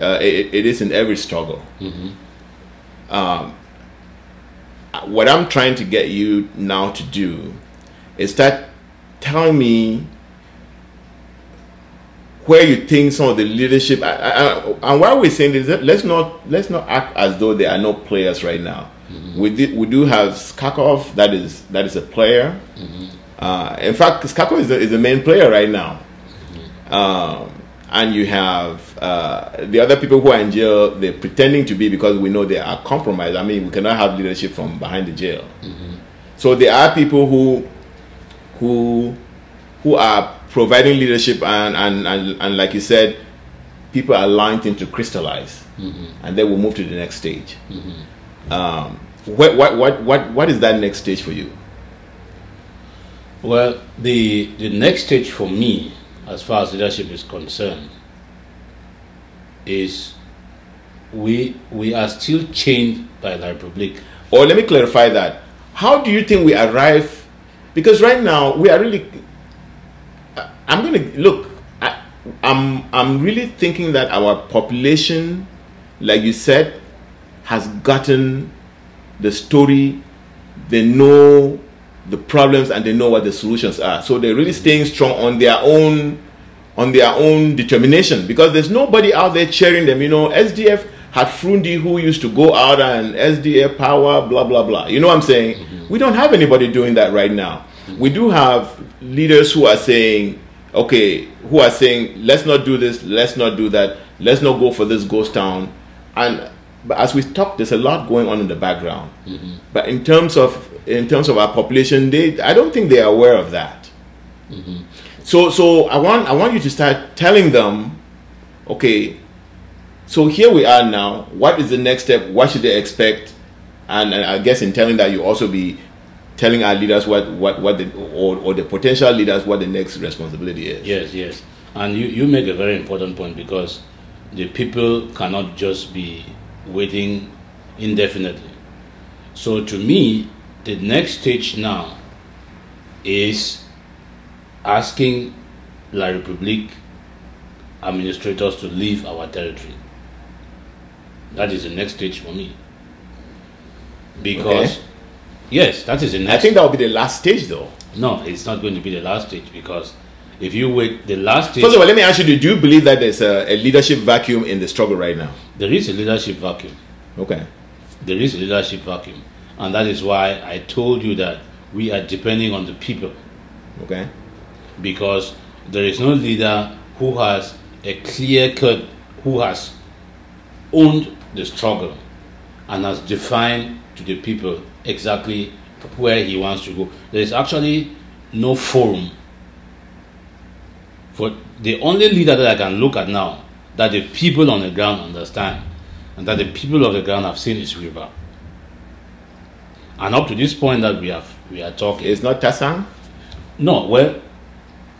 A: Uh, it, it is in every struggle. Um, what I'm trying to get you now to do is start telling me where you think some of the leadership I, I, and why we're saying this let's not let's not act as though there are no players right now mm-hmm. we, do, we do have SCACUF that is that is a player mm-hmm. uh, in fact SCACUF is the, is the main player right now mm-hmm. Um, and you have uh, the other people who are in jail they're pretending to be because we know they are compromised i mean we cannot have leadership from behind the jail mm-hmm. so there are people who who who are providing leadership and, and, and, and like you said, people are allowing things to crystallize, mm-hmm. and then we'll move to the next stage. Mm-hmm. Um, what, what, what, what, what is that next stage for you?
B: Well, the, the next stage for me, as far as leadership is concerned, is we, we are still chained by the Republic.
A: Or let me clarify that. How do you think we arrive? Because right now, we are really I'm to look. I, I'm I'm really thinking that our population, like you said, has gotten the story. They know the problems and they know what the solutions are. So they're really staying strong on their own on their own determination because there's nobody out there cheering them. You know, SDF had Fru Ndi who used to go out and SDF power, blah blah blah. You know what I'm saying? Mm-hmm. We don't have anybody doing that right now. We do have leaders who are saying okay, who are saying, let's not do this, let's not do that, let's not go for this ghost town. And but as we talk, there's a lot going on in the background. Mm-hmm. But in terms of in terms of our population, they I don't think they are aware of that. Mm-hmm. So so I want I want you to start telling them, okay, so here we are now. What is the next step? What should they expect? And, and I guess in telling that, you also be telling our leaders what what what the or, or the potential leaders what the next responsibility is.
B: Yes, yes, and you you make a very important point because the people cannot just be waiting indefinitely. So to me, the next stage now is asking La Republique administrators to leave our territory. That is the next stage for me. Because okay. Yes, that is the next.
A: I think that will be the last stage, though.
B: No, it's not going to be the last stage because if you wait, the last stage.
A: First of all, let me ask you: Do you believe that there's a, a leadership vacuum in the struggle right now?
B: There is a leadership vacuum.
A: Okay.
B: There is a leadership vacuum, and that is why I told you that we are depending on the people.
A: Okay.
B: Because there is no leader who has a clear cut, who has owned the struggle and has defined to the people exactly where he wants to go. There is actually no forum for the only leader that I can look at now that the people on the ground understand and that the people of the ground have seen is Wirba. And up to this point that we have we are talking.
A: It's not Tassang?
B: No, well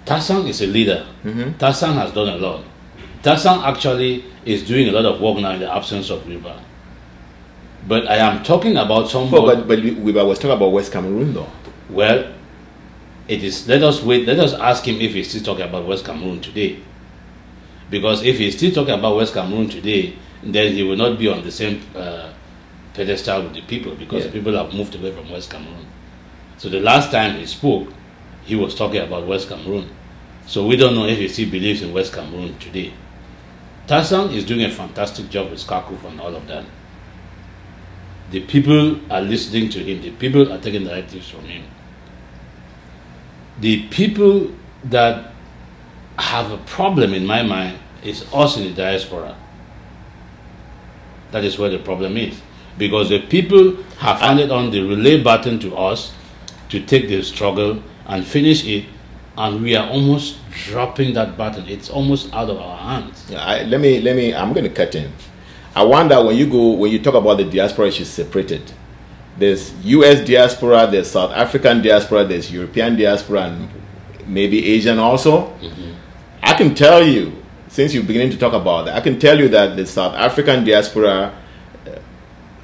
B: Tassang is a leader. Mm-hmm. Has done a lot. Tassang actually is doing a lot of work now in the absence of Wirba. But I am talking about somebody.
A: But, but, but we, was talking about West Cameroon, though.
B: Well, it is. Let us wait. Let us ask him if he's still talking about West Cameroon today. Because if he's still talking about West Cameroon today, then he will not be on the same uh, pedestal with the people because yeah. the people have moved away from West Cameroon. So the last time he spoke, he was talking about West Cameroon. So we don't know if he still believes in West Cameroon today. Tassang is doing a fantastic job with SCACUF and all of that. The people are listening to him. The people are taking directives from him. The people that have a problem in my mind is us in the diaspora. That is where the problem is. Because the people have handed on the relay button to us to take the struggle and finish it, and we are almost dropping that button. It's almost out of our hands.
A: Yeah, I, let me let me. I'm going to cut in. I wonder when you go when you talk about the diaspora, it's separated. There's U.S. diaspora, there's South African diaspora, there's European diaspora, and maybe Asian also. Mm-hmm. I can tell you, since you're beginning to talk about that, I can tell you that the South African diaspora, uh,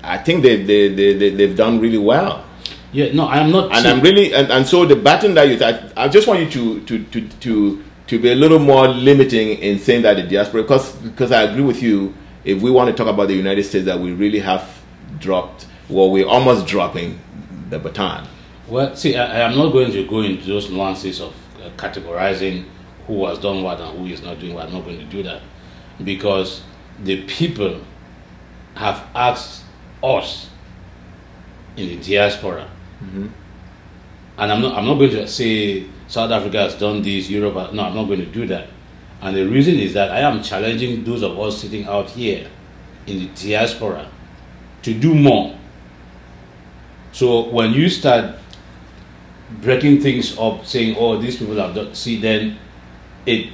A: I think they, they, they, they, they've done really well.
B: Yeah, no, I'm not.
A: And I'm really, and, and so the button that you, I, I just want you to, to, to, to, to be a little more limiting in saying that the diaspora, because, because I agree with you if we want to talk about the United States, that we really have dropped, well, we're almost dropping the baton.
B: Well, see, I, am not going to go into those nuances of uh, categorizing who has done what and who is not doing what. I'm not going to do that because the people have asked us in the diaspora, and I'm not. I'm not going to say South Africa has done this. Europe, no, I'm not going to do that. And the reason is that I am challenging those of us sitting out here in the diaspora to do more. So when you start breaking things up, saying, "Oh, these people have done," see, then it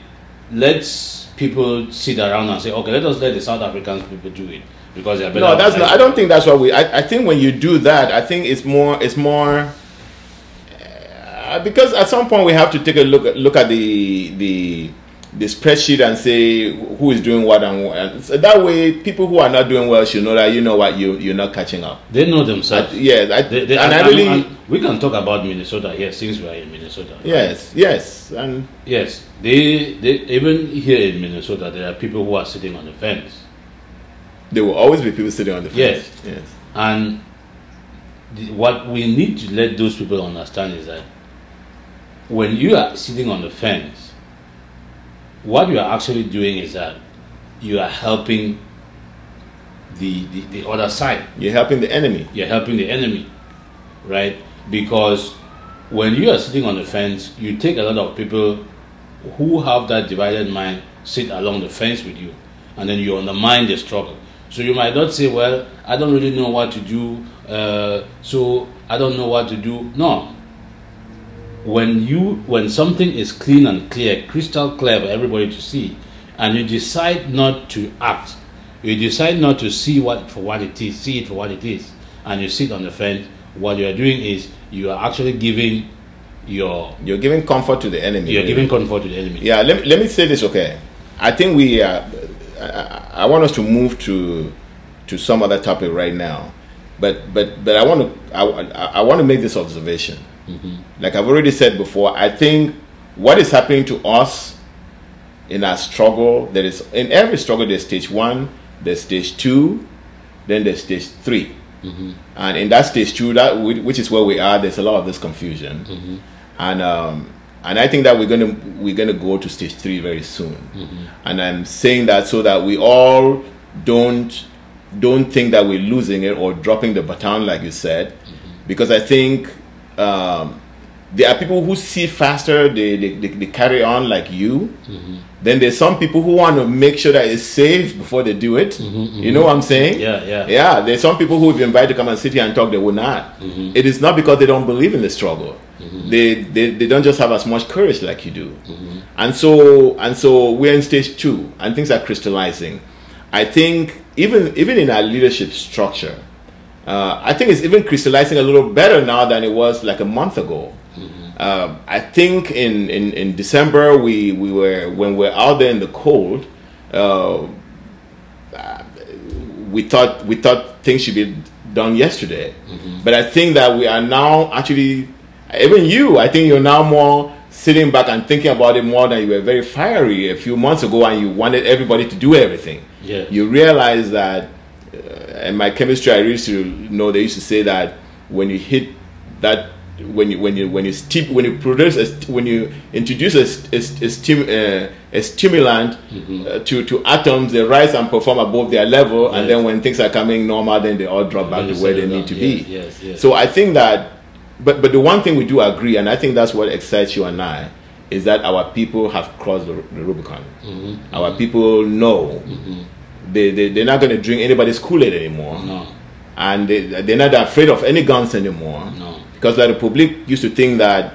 B: lets people sit around and say, "Okay, let us let the South Africans people do it because they are better."
A: No, that's not. I don't think that's what we. I, I think when you do that, I think it's more. It's more. Uh, because at some point we have to take a look at look at the the the spreadsheet and say who is doing what and, and so that way people who are not doing well should know that you know what you you're not catching up.
B: They know themselves.
A: I- yeah, I,
B: They- they-
A: and I
B: and-
A: really
B: and we can talk about Minnesota here since we are in Minnesota. right?
A: yes yes and
B: Yes, they, they even here in Minnesota there are people who are sitting on the fence,
A: there will always be people sitting on the fence.
B: Yes.
A: yes.
B: and the, what we need to let those people understand is that when you are sitting on the fence, what you are actually doing is that you are helping the, the, the other side.
A: You're helping the enemy.
B: you're helping the enemy, right? Because when you are sitting on the fence, you take a lot of people who have that divided mind sit along the fence with you, and then you undermine the struggle. So you might not say, "Well, I don't really know what to do, uh, so I don't know what to do." No. When you when something is clean and clear, crystal clear for everybody to see, and you decide not to act, you decide not to see what for what it is, see it for what it is, and you sit on the fence. What you are doing is you are actually giving your
A: You're giving comfort to the enemy.
B: you're giving comfort to the enemy.
A: Yeah, let me, let me say this, okay? I think we, uh, I, I want us to move to to some other topic right now, but but but I want to I, I I want to make this observation. Mm-hmm. Like I've already said before, I think what is happening to us in our struggle, there is in every struggle there's stage one, there's stage two, then there's stage 3 mm-hmm. and in that stage two, that which is where we are, there's a lot of this confusion. Mm-hmm. And um, and I think that we're gonna we're gonna go to stage three very soon. And I'm saying that so that we all don't don't think that we're losing it or dropping the baton, like you said, because I think um, there are people who see faster, they, they, they, they carry on like you. Mm-hmm. Then there's some people who want to make sure that it's safe before they do it. Mm-hmm, mm-hmm. You know what I'm saying?
B: Yeah, yeah.
A: Yeah, there's some people who, if you invite to come and sit here and talk, they will not. It is not because they don't believe in the struggle. They, they they don't just have as much courage like you do. And so and so we're in stage two, and things are crystallizing. I think even even in our leadership structure, uh, I think it's even crystallizing a little better now than it was like a month ago. Uh, I think in, in, in December we, we were when we're out there in the cold. Uh, we thought we thought things should be done yesterday, but I think that we are now actually even you. I think you're now more sitting back and thinking about it more than you were very fiery a few months ago, and you wanted everybody to do everything.
B: Yeah.
A: You realize that in my chemistry, I used to know they used to say that when you hit that when you when you when you steep when you produce a, st- when you introduce a, a, a, stim, uh, a stimulant uh, to to atoms, they rise and perform above their level, and
B: Yes.
A: then when things are coming normal, then they all drop back to where they need to
B: down.
A: be.
B: Yes, yes, yes.
A: So I think that, but but the one thing we do agree, and I think that's what excites you and I, is that our people have crossed the, the Rubicon.
B: Mm-hmm.
A: Our people know they, they they're not going to drink anybody's Kool Aid anymore
B: No,
A: and they, they're not afraid of any guns anymore.
B: No.
A: Because the public used to think that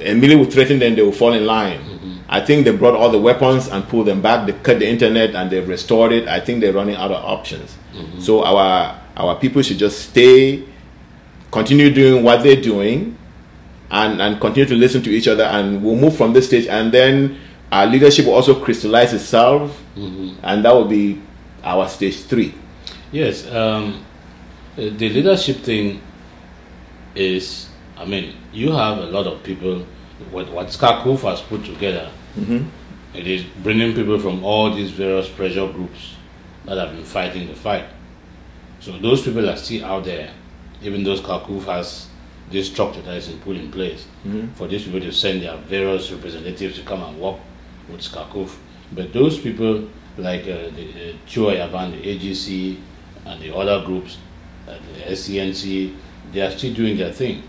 A: Emily would threaten them, they would fall in line. Mm-hmm. I think they brought all the weapons and pulled them back. They cut the internet and they've restored it. I think they're running out of options. Mm-hmm. So our our people should just stay, continue doing what they're doing, and and continue to listen to each other. And we'll move from this stage, and then our leadership will also crystallize itself, mm-hmm. and that will be our stage three.
B: yes. Um, the leadership thing is, I mean, you have a lot of people. What what SCACUF has put together, it is bringing people from all these various pressure groups that have been fighting the fight. So those people are still out there, even though SCACUF has this structure that is put in place for these people to send their various representatives to come and work with SCACUF. But those people, like uh, the uh, Chua Yaban, the AGC, and the other groups, uh, the SCNC, they are still doing their thing.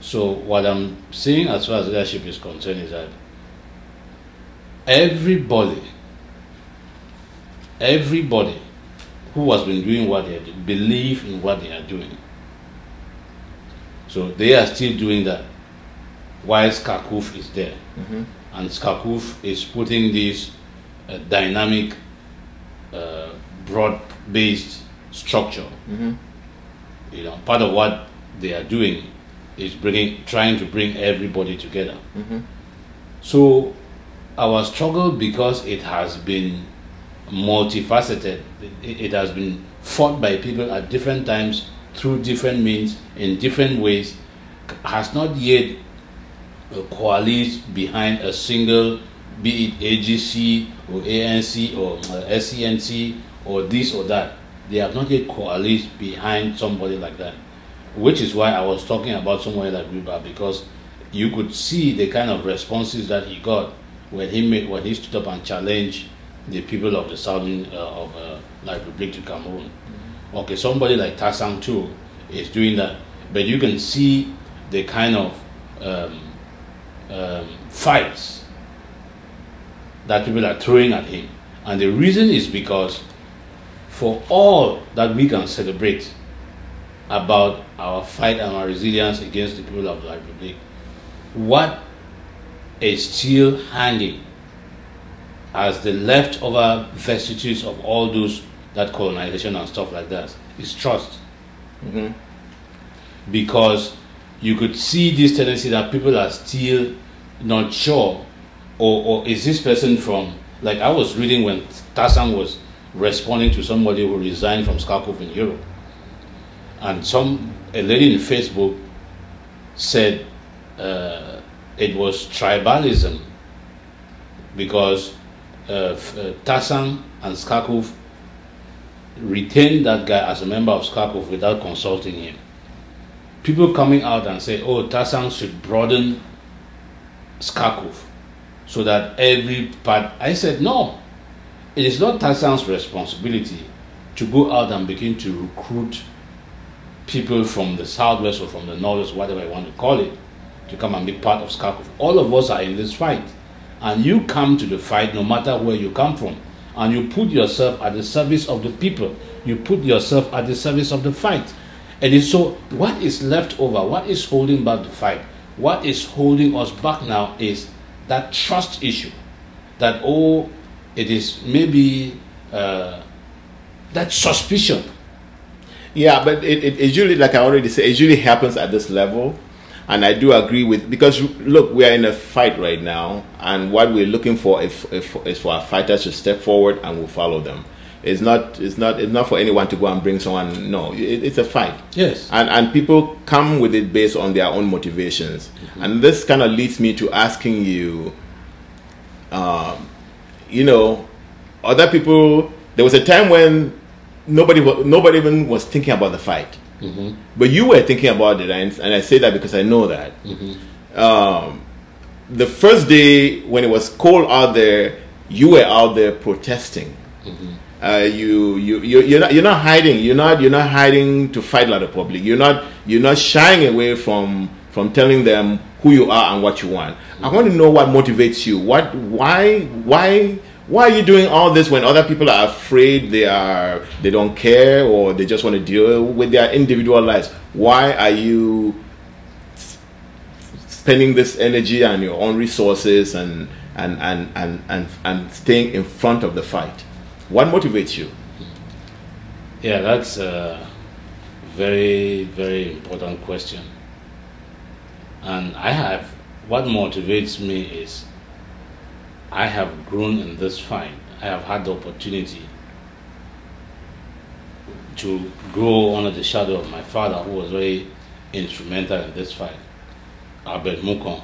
B: So what I'm saying as far as leadership is concerned is that everybody, everybody who has been doing what they doing, believe in what they are doing. So they are still doing that while SCACUF is there. And SCACUF is putting this uh, dynamic, uh, broad-based structure. You know, part of what they are doing is bringing, trying to bring everybody together. So our struggle, because it has been multifaceted, it, it has been fought by people at different times through different means in different ways, has not yet coalesced behind a single, be it AGC or ANC or uh, SCNC or this or that. They have not yet coalesced behind somebody like that, which is why I was talking about somebody like Wirba because you could see the kind of responses that he got when he made when he stood up and challenged the people of the southern uh, of uh, La Republique du Cameroon. Okay, somebody like Tassang too is doing that, but you can see the kind of um, um, fights that people are throwing at him, and the reason is because for all that we can celebrate about our fight and our resilience against the people of the Republic, what is still hanging as the leftover vestiges of all those that colonization and stuff like that is trust. Mm-hmm. Because you could see this tendency that people are still not sure, or, or is this person from, like I was reading when Tassang was responding to somebody who resigned from SCACUF in Europe. And some, a lady in Facebook said uh, it was tribalism because uh, uh, and SCACUF retained that guy as a member of SCACUF without consulting him. People coming out and say, oh, Tassang should broaden SCACUF so that every part. I said, no, it is not Tassang's responsibility to go out and begin to recruit people from the southwest or from the northwest, whatever you want to call it, to come and be part of SCACUF. All of us are in this fight. And you come to the fight no matter where you come from. And you put yourself at the service of the people. You put yourself at the service of the fight. And so, what is left over? What is holding back the fight? What is holding us back now is that trust issue. That, oh, it is maybe uh, that suspicion.
A: Yeah, but it, it, it usually, like I already said, it usually happens at this level. And I do agree with because look, we are in a fight right now, and what we're looking for is, is for our fighters to step forward and we'll follow them. It's not it's not it's not for anyone to go and bring someone. No, it, it's a fight.
B: Yes.
A: and and people come with it based on their own motivations. And this kind of leads me to asking you um, you know other people there was a time when nobody nobody even was thinking about the fight. But you were thinking about it and, and i say that because i know that. Um, the first day when it was cold out there you were out there protesting uh, you you you you're not you're not hiding. You're not you're not hiding to fight like the public. You're not you're not shying away from from telling them who you are and what you want. I want to know what motivates you. What why why why are you doing all this when other people are afraid they are they don't care or they just want to deal with their individual lives? Why are you spending this energy and your own resources and and and and and, and staying in front of the fight? What motivates you?
B: Yeah, that's a very, very important question. And I have, what motivates me is I have grown in this fight. I have had the opportunity to grow under the shadow of my father, who was very instrumental in this fight, Albert Mukong.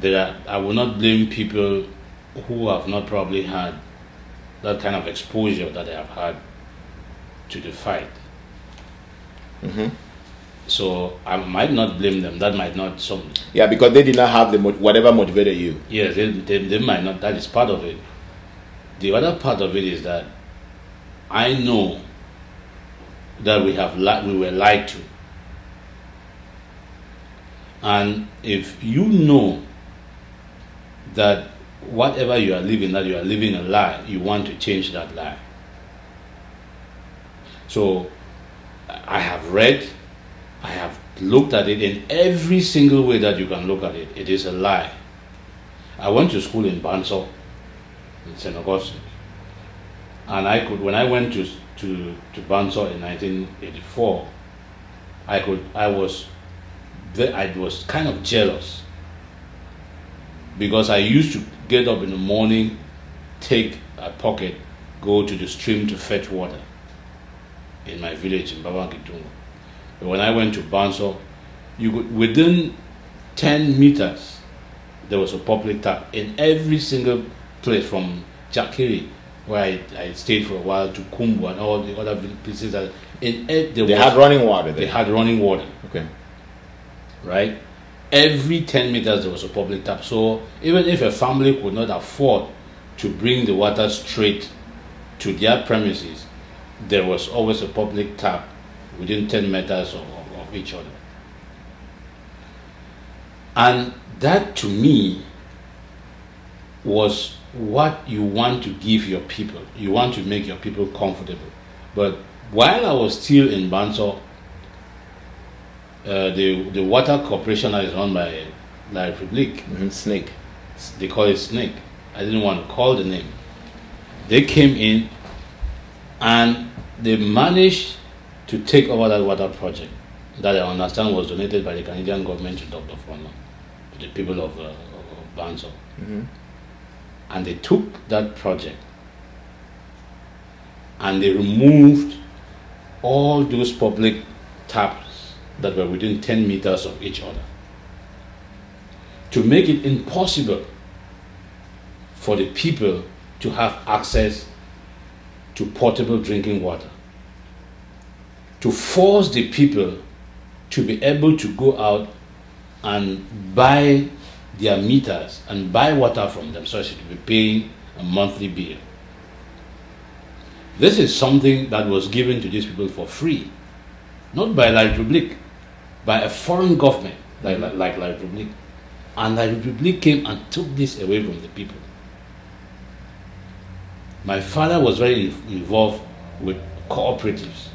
B: There are, I will not blame people who have not probably had that kind of exposure that I have had to the fight. Mm-hmm. So I might not blame them. That might not some.
A: Yeah, because they did not have the mo- whatever motivated you.
B: Yes, they, they, they might not. That is part of it. The other part of it is that I know that we have li- we were lied to, and if you know that whatever you are living, that you are living a lie, you want to change that lie. So I have read, I have looked at it in every single way that you can look at it. It is a lie. I went to school in Banso, in St. Augustine. And I could, when I went to, to, to Banso in 1984, I could, I was, I was kind of jealous because I used to get up in the morning, take a pocket, go to the stream to fetch water in my village in Babankitungo. But when I went to Banso, you could, within 10 meters, there was a public tap in every single place from Jakiri, where I, I stayed for a while, to Kumbo and all the other places. That in e- there
A: They
B: was,
A: had running water
B: they had running water
A: Okay.
B: right? Every 10 meters there was a public tap. So even if a family could not afford to bring the water straight to their premises, there was always a public tap within 10 meters of, of, each other. And that to me was what you want to give your people. You want to make your people comfortable. But while I was still in Banso, uh, the the water corporation that is run by La Republique,
A: Mhm, SNEC.
B: they call it SNEC. I didn't want to call the name. They came in and they managed to take over that water project that I understand was donated by the Canadian government to Dr. Fonlon, to the people of, uh, of Banso. And they took that project and they removed all those public taps that were within 10 meters of each other to make it impossible for the people to have access to portable drinking water. To force the people to be able to go out and buy their meters and buy water from them so as to be paying a monthly bill. This is something that was given to these people for free, not by La Republique, by a foreign government like, like, like La Republique. And La Republique came and took this away from the people. My father was very involved with cooperatives.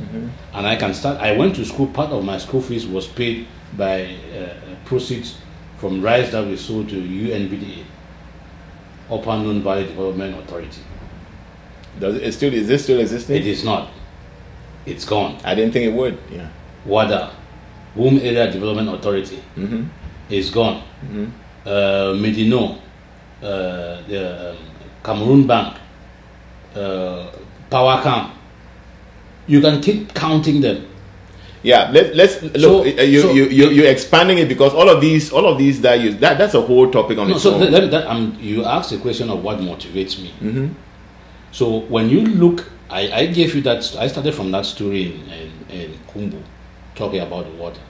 B: And I can start, I went to school, part of my school fees was paid by uh, proceeds from rice that we sold to UNVDA, Upper Noun Valley Development Authority.
A: Does it still is this still existing?
B: It is not. It's gone.
A: I didn't think it would. Yeah.
B: WADA, Wum Area Development Authority,
A: Mm-hmm.
B: is gone. Uh, MIDENO, uh, the um, Cameroon Bank, uh, Powercam. You can keep counting them.
A: Yeah, let, let's look.
B: So-
A: uh, you,
B: so-
A: you, you, you're expanding it because all of these, all of these that you that that's a whole topic on
B: No,
A: its
B: so
A: own.
B: that, um, you asked the question of what motivates me.
A: Mm-hmm.
B: So when you look, I, I gave you that. I started from that story in, in, in Kumbo, talking about the water.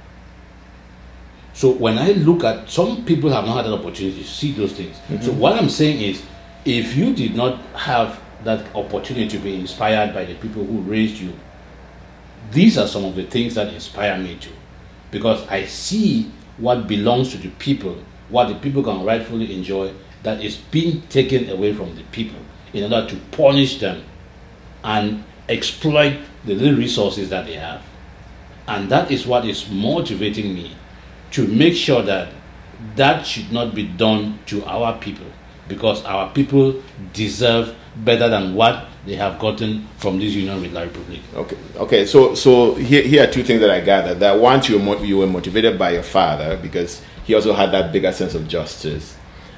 B: So when I look at some people have not had an opportunity to see those things. So mm-hmm. what I'm saying is, if you did not have that opportunity to be inspired by the people who raised you, these are some of the things that inspire me too, because I see what belongs to the people, what the people can rightfully enjoy, that is being taken away from the people in order to punish them and exploit the little resources that they have. And that is what is motivating me to make sure that that should not be done to our people because our people deserve better than what they have gotten from this union with La Republic.
A: Okay. Okay. So so here, here are two things that I gathered. That once you were, you were motivated by your father because he also had that bigger sense of justice,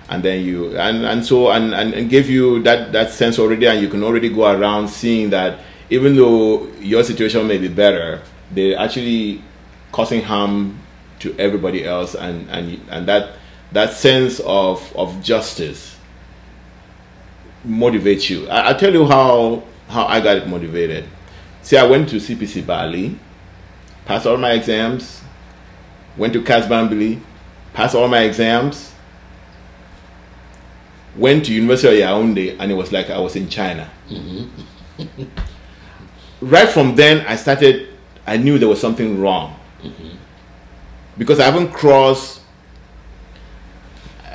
A: and then you and and so and and, and gave you that that sense already, and you can already go around seeing that even though your situation may be better, they're actually causing harm to everybody else, and and and that that sense of of justice motivates you. I, I'll tell you how how I got it motivated. See, I went to CPC Bali, passed all my exams, went to CCAST Bambili, passed all my exams, went to University of Yaoundé, and it was like I was in China. Mm-hmm. right from then, I started. I knew there was something wrong mm-hmm. because I haven't crossed.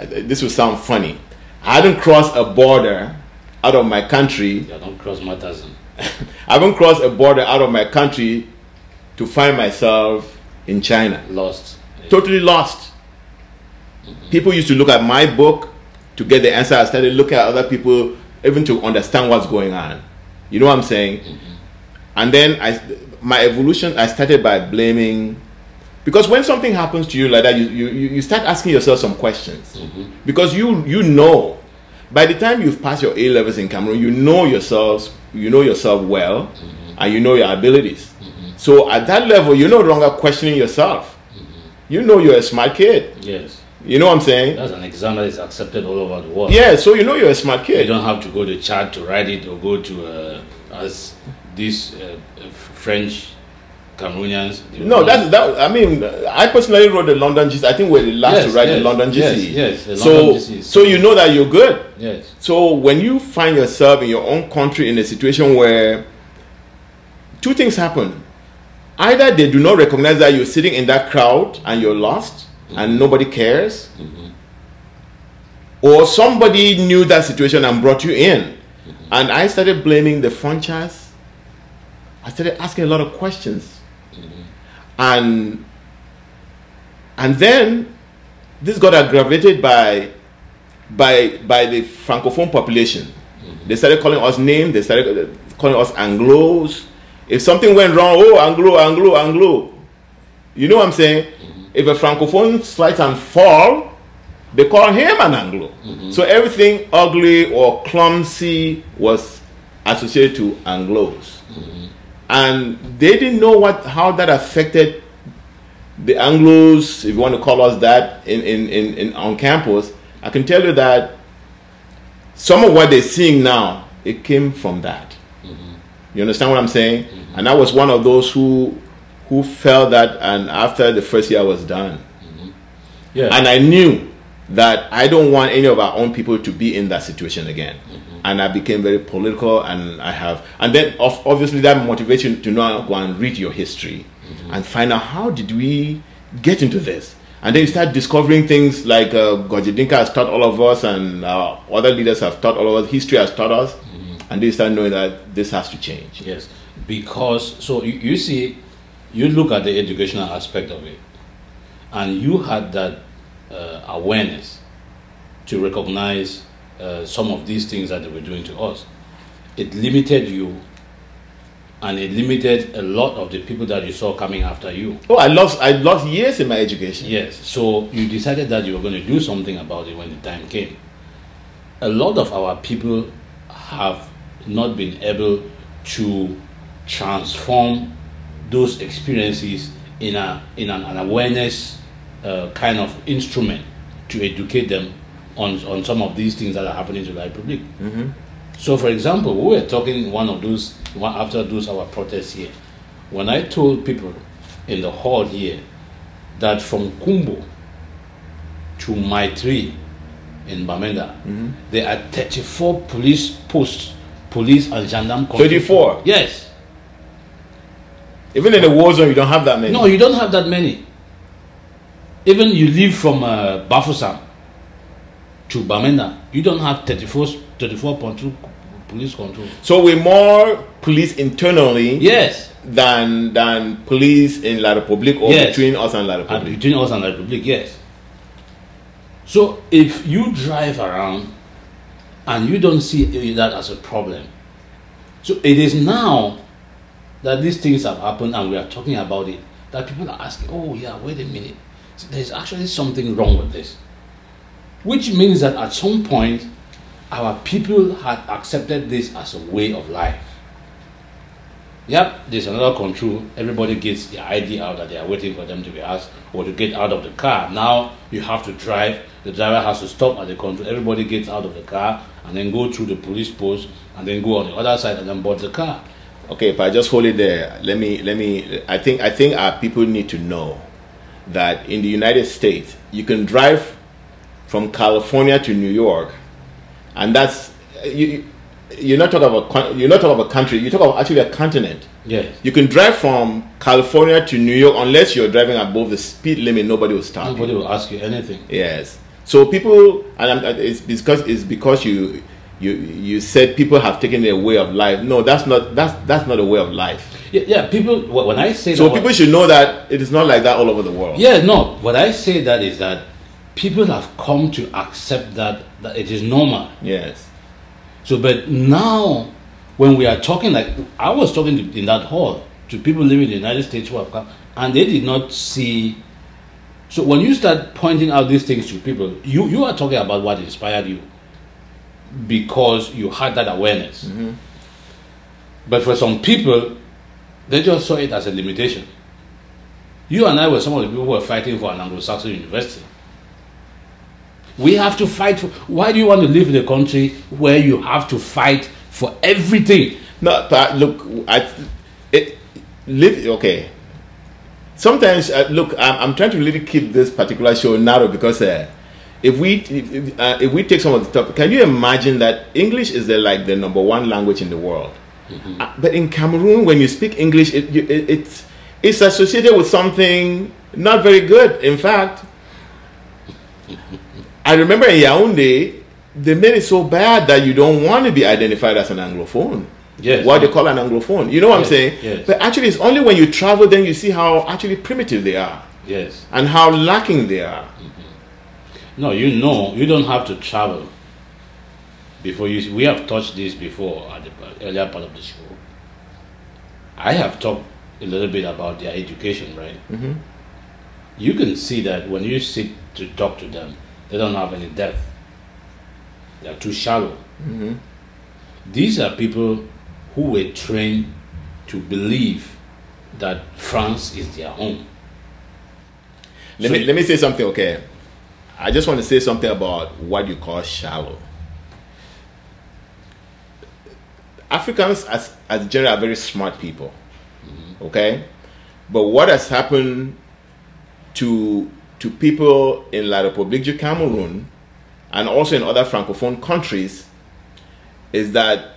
A: This will sound funny. I hadn't crossed a border out of my country
B: Yeah, don't cross matters.
A: I haven't crossed a border out of my country to find myself in China.
B: Lost.
A: Totally lost. Mm-hmm. People used to look at my book to get the answer. I started looking at other people even to understand what's going on. You know what I'm saying? Mm-hmm. And then I, my evolution, I started by blaming. Because when something happens to you like that, you, you, you start asking yourself some questions. Mm-hmm. Because you you know, by the time you've passed your A levels in Cameroon, you know yourselves, you know yourself well, mm-hmm. and you know your abilities. Mm-hmm. So at that level, you're no longer questioning yourself. You know you're a smart kid.
B: Yes.
A: You know what I'm saying?
B: That's an exam that is accepted all over the world.
A: Yeah, so you know you're a smart kid.
B: You don't have to go to Chad to write it or go to, uh, as these uh, French Cameroonians.
A: No, that's that. I mean, I personally wrote the London GC. I think we're the last
B: Yes,
A: to write the London GC.
B: yes, yes,
A: so,
B: GC
A: so you know that you're good.
B: Yes.
A: So when you find yourself in your own country in a situation where two things happen, either they do not recognize that you're sitting in that crowd and you're lost and mm-hmm. nobody cares, mm-hmm. or somebody knew that situation and brought you in. Mm-hmm. And I started blaming the franchise. I started asking a lot of questions, and and then this got aggravated by by by the francophone population. Mm-hmm. They started calling us names. They started calling us Anglos. If something went wrong, oh Anglo, Anglo, Anglo. You know what I'm saying? Mm-hmm. If a francophone slides and fall, they call him an Anglo. Mm-hmm. So everything ugly or clumsy was associated to Anglos, and they didn't know what how that affected the Anglos, if you want to call us that, in, in, in, in on campus, I can tell you that some of what they're seeing now, it came from that. Mm-hmm. You understand what I'm saying? Mm-hmm. And I was one of those who who felt that, and after the first year was done, mm-hmm.
B: Yeah.
A: and I knew that I don't want any of our own people to be in that situation again. And I became very political, and I have, and then of- obviously that motivation to now go and read your history and find out how did we get into this. And then you start discovering things like uh, Gorji Dinka has taught all of us, and uh, other leaders have taught all of us. History has taught us, and they start knowing that this has to change.
B: Yes, because so you, you see, you look at the educational aspect of it, and you had that uh, awareness to recognize uh, some of these things that they were doing to us. It limited you, and it limited a lot of the people that you saw coming after you.
A: Oh, I lost I lost years in my education.
B: Yes, so you decided that you were going to do something about it when the time came. A lot of our people have not been able to transform those experiences in a in an, an awareness uh, kind of instrument to educate them on on some of these things that are happening to the Republic. So, for example, we were talking one of those one after those our protests here. When I told people in the hall here that from Kumbo to Maitri in Bamenda, there are 34 police posts, police and gendarme. control-
A: 34?
B: Yes.
A: Even in the war zone, you don't have that many.
B: No, you don't have that many. Even you leave from uh, Bafoussam to Bamenda, you don't have 34, 34 police control.
A: So we're more police internally
B: Yes.
A: than than police in La Republique or
B: Yes.
A: between us and La
B: And between us and the Republic, yes. So if you drive around and you don't see that as a problem, so it is now that these things have happened and we are talking about it that people are asking, oh yeah, wait a minute, there's actually something wrong with this, which means that at some point our people had accepted this as a way of life. Yep, there's another control. Everybody gets the ID out that they are waiting for them to be asked or to get out of the car. Now you have to drive. The driver has to stop at the control. Everybody gets out of the car and then go through the police post and then go on the other side and then board the car.
A: Okay, but I just hold it there. Let me let me. I think I think our people need to know that in the United States you can drive from California to New York, and that's you. You're not talking about you're not talking about a country. You talk about actually a continent.
B: Yes.
A: You can drive from California to New York unless you're driving above the speed limit. Nobody will stop. you.
B: Nobody will ask you anything.
A: Yes. So people, and I'm, it's because it's because you you you said people have taken a way of life. No, that's not that's that's not a way of life.
B: Yeah, yeah people. When I say
A: So
B: that,
A: people should know that it is not like that all over the world.
B: Yeah, no. What I say that is that people have come to accept that that it is normal.
A: Yes.
B: So, but now, when we are talking, like I was talking to, in that hall to people living in the United States who have come, and they did not see. So, when you start pointing out these things to people, you you are talking about what inspired you because you had that awareness. But for some people, they just saw it as a limitation. You and I were some of the people who were fighting for an Anglo-Saxon university. We have to fight for. Why do you want to live in a country where you have to fight for everything?
A: No, but look, I it live okay. Sometimes uh, look, I'm, I'm trying to really keep this particular show narrow because uh, if we if, uh, if we take some of the topic, can you imagine that English is the like the number one language in the world? Uh, but in Cameroon, when you speak English, it, you, it, it's it's associated with something not very good. In fact, I remember in Yaoundé, they made it so bad that you don't want to be identified as an Anglophone.
B: Yes.
A: What they call an Anglophone. You know what
B: Yes,
A: I'm saying?
B: yes.
A: But actually, it's only when you travel then you see how actually primitive they are
B: Yes.
A: and how lacking they are.
B: No, you know, you don't have to travel before you. We have touched this before at the earlier part of the show. I have talked a little bit about their education, right?
A: Mhm.
B: You can see that when you sit to talk to them, they don't have any depth. They are too shallow.
A: Mhm.
B: These are people who were trained to believe that France is their home.
A: Let
B: So
A: me let me say something, okay? I just want to say something about what you call shallow. Africans, as as general, are very smart people, okay. But what has happened to to people in La République du Cameroon and also in other francophone countries is that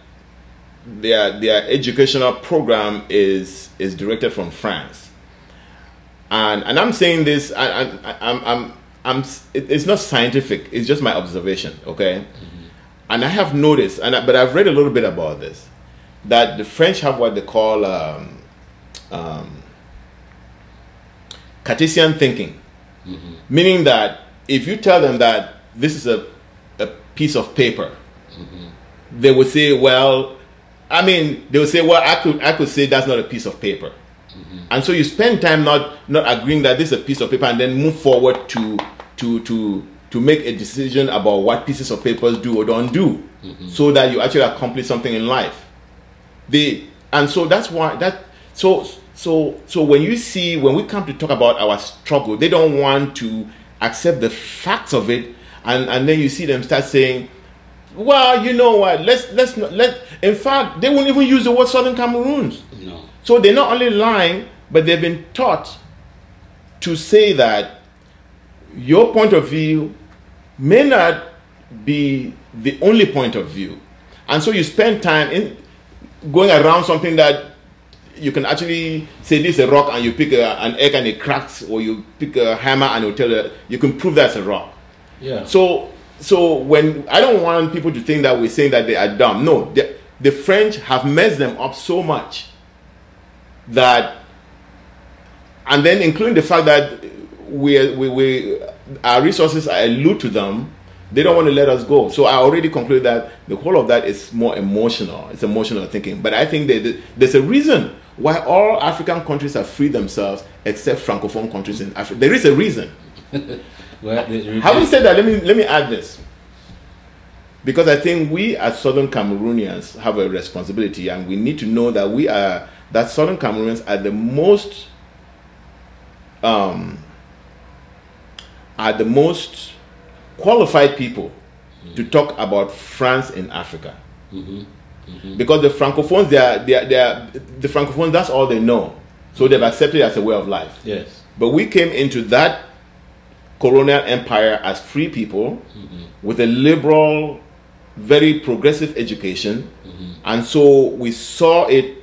A: their their educational program is is directed from France and and I'm saying this, I, I, I'm I'm I'm it- it's not scientific. It's just my observation, okay? And I have noticed, and I, but I've read a little bit about this, that the French have what they call um, um, Cartesian thinking, meaning that if you tell them that this is a a piece of paper, they would say, well, I mean, they would say, well, I could I could say that's not a piece of paper. And so you spend time not not agreeing that this is a piece of paper and then move forward to to to to make a decision about what pieces of papers do or don't do mm-hmm. so that you actually accomplish something in life. They and so that's why that so so so when you see when we come to talk about our struggle, they don't want to accept the facts of it and and then you see them start saying well, you know what? Let's let's not let. In fact, they won't even use the word Southern Cameroons.
B: No.
A: So they're not only lying, but they've been taught to say that your point of view may not be the only point of view. And so you spend time in going around something that you can actually say this is a rock and you pick a, an egg and it cracks, or you pick a hammer and it'll tell you, you can prove that's a rock.
B: Yeah.
A: So, so when I don't want people to think that we're saying that they are dumb. No, the, the French have messed them up so much that, and then including the fact that we, we, we our resources are allude to them. They don't want to let us go. So I already concluded that the whole of that is more emotional. It's emotional thinking. But I think that there's a reason why all African countries have freed themselves except francophone countries in Africa. There is a reason.
B: well,
A: Having said that, let me let me add this. Because I think we as Southern Cameroonians have a responsibility and we need to know that we are that Southern Cameroonians are the most um are the most qualified people to mm-hmm. talk about France in Africa. Mm-hmm. Mm-hmm. Because the francophones they are, they are, they are the francophones that's all they know. So they've accepted it as a way of life.
B: yes.
A: But we came into that colonial empire as free people with a liberal, very progressive education. And so we saw it.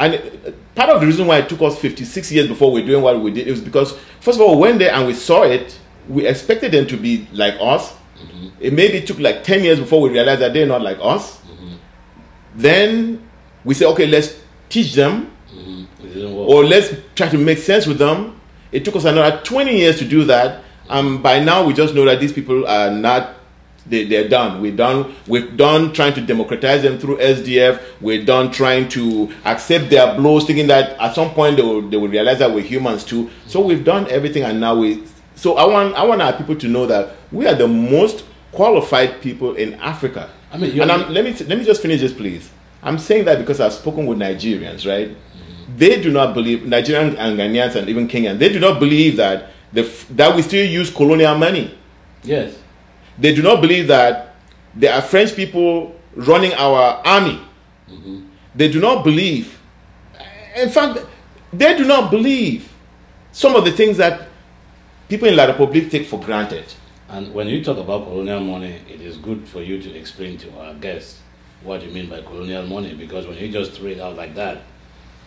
A: And uh, part of the reason why it took us 56 years before we're doing what we did is because, first of all, we went there and we saw it. We expected them to be like us. Mm-hmm. It maybe took like 10 years before we realized that they're not like us. Mm-hmm. Then we say, okay, let's teach them
B: mm-hmm. didn't
A: or let's try to make sense with them. It took us another 20 years to do that. And by now, we just know that these people are not, they, they're done. We're done. We're done trying to democratize them through SDF. We're done trying to accept their blows, thinking that at some point they will, they will realize that we're humans too. So we've done everything, and now we. So I want, I want our people to know that we are the most qualified people in Africa.
B: I mean,
A: and I'm, let me let me just finish this, please. I'm saying that because I've spoken with Nigerians, right? They do not believe Nigerian and Ghanaians and even Kenyan. They do not believe that the that we still use colonial money.
B: yes.
A: They do not believe that there are French people running our army. Mm-hmm. They do not believe. In fact, they do not believe some of the things that people in La Republique take for granted.
B: And when you talk about colonial money, it is good for you to explain to our guests what you mean by colonial money because when you just throw it out like that,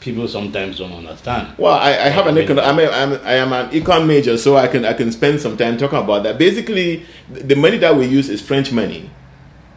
B: people sometimes don't understand.
A: Well, I, I have an econ. I'm a, I'm, I am an econ major, so I can I can spend some time talking about that. Basically, the money that we use is French money.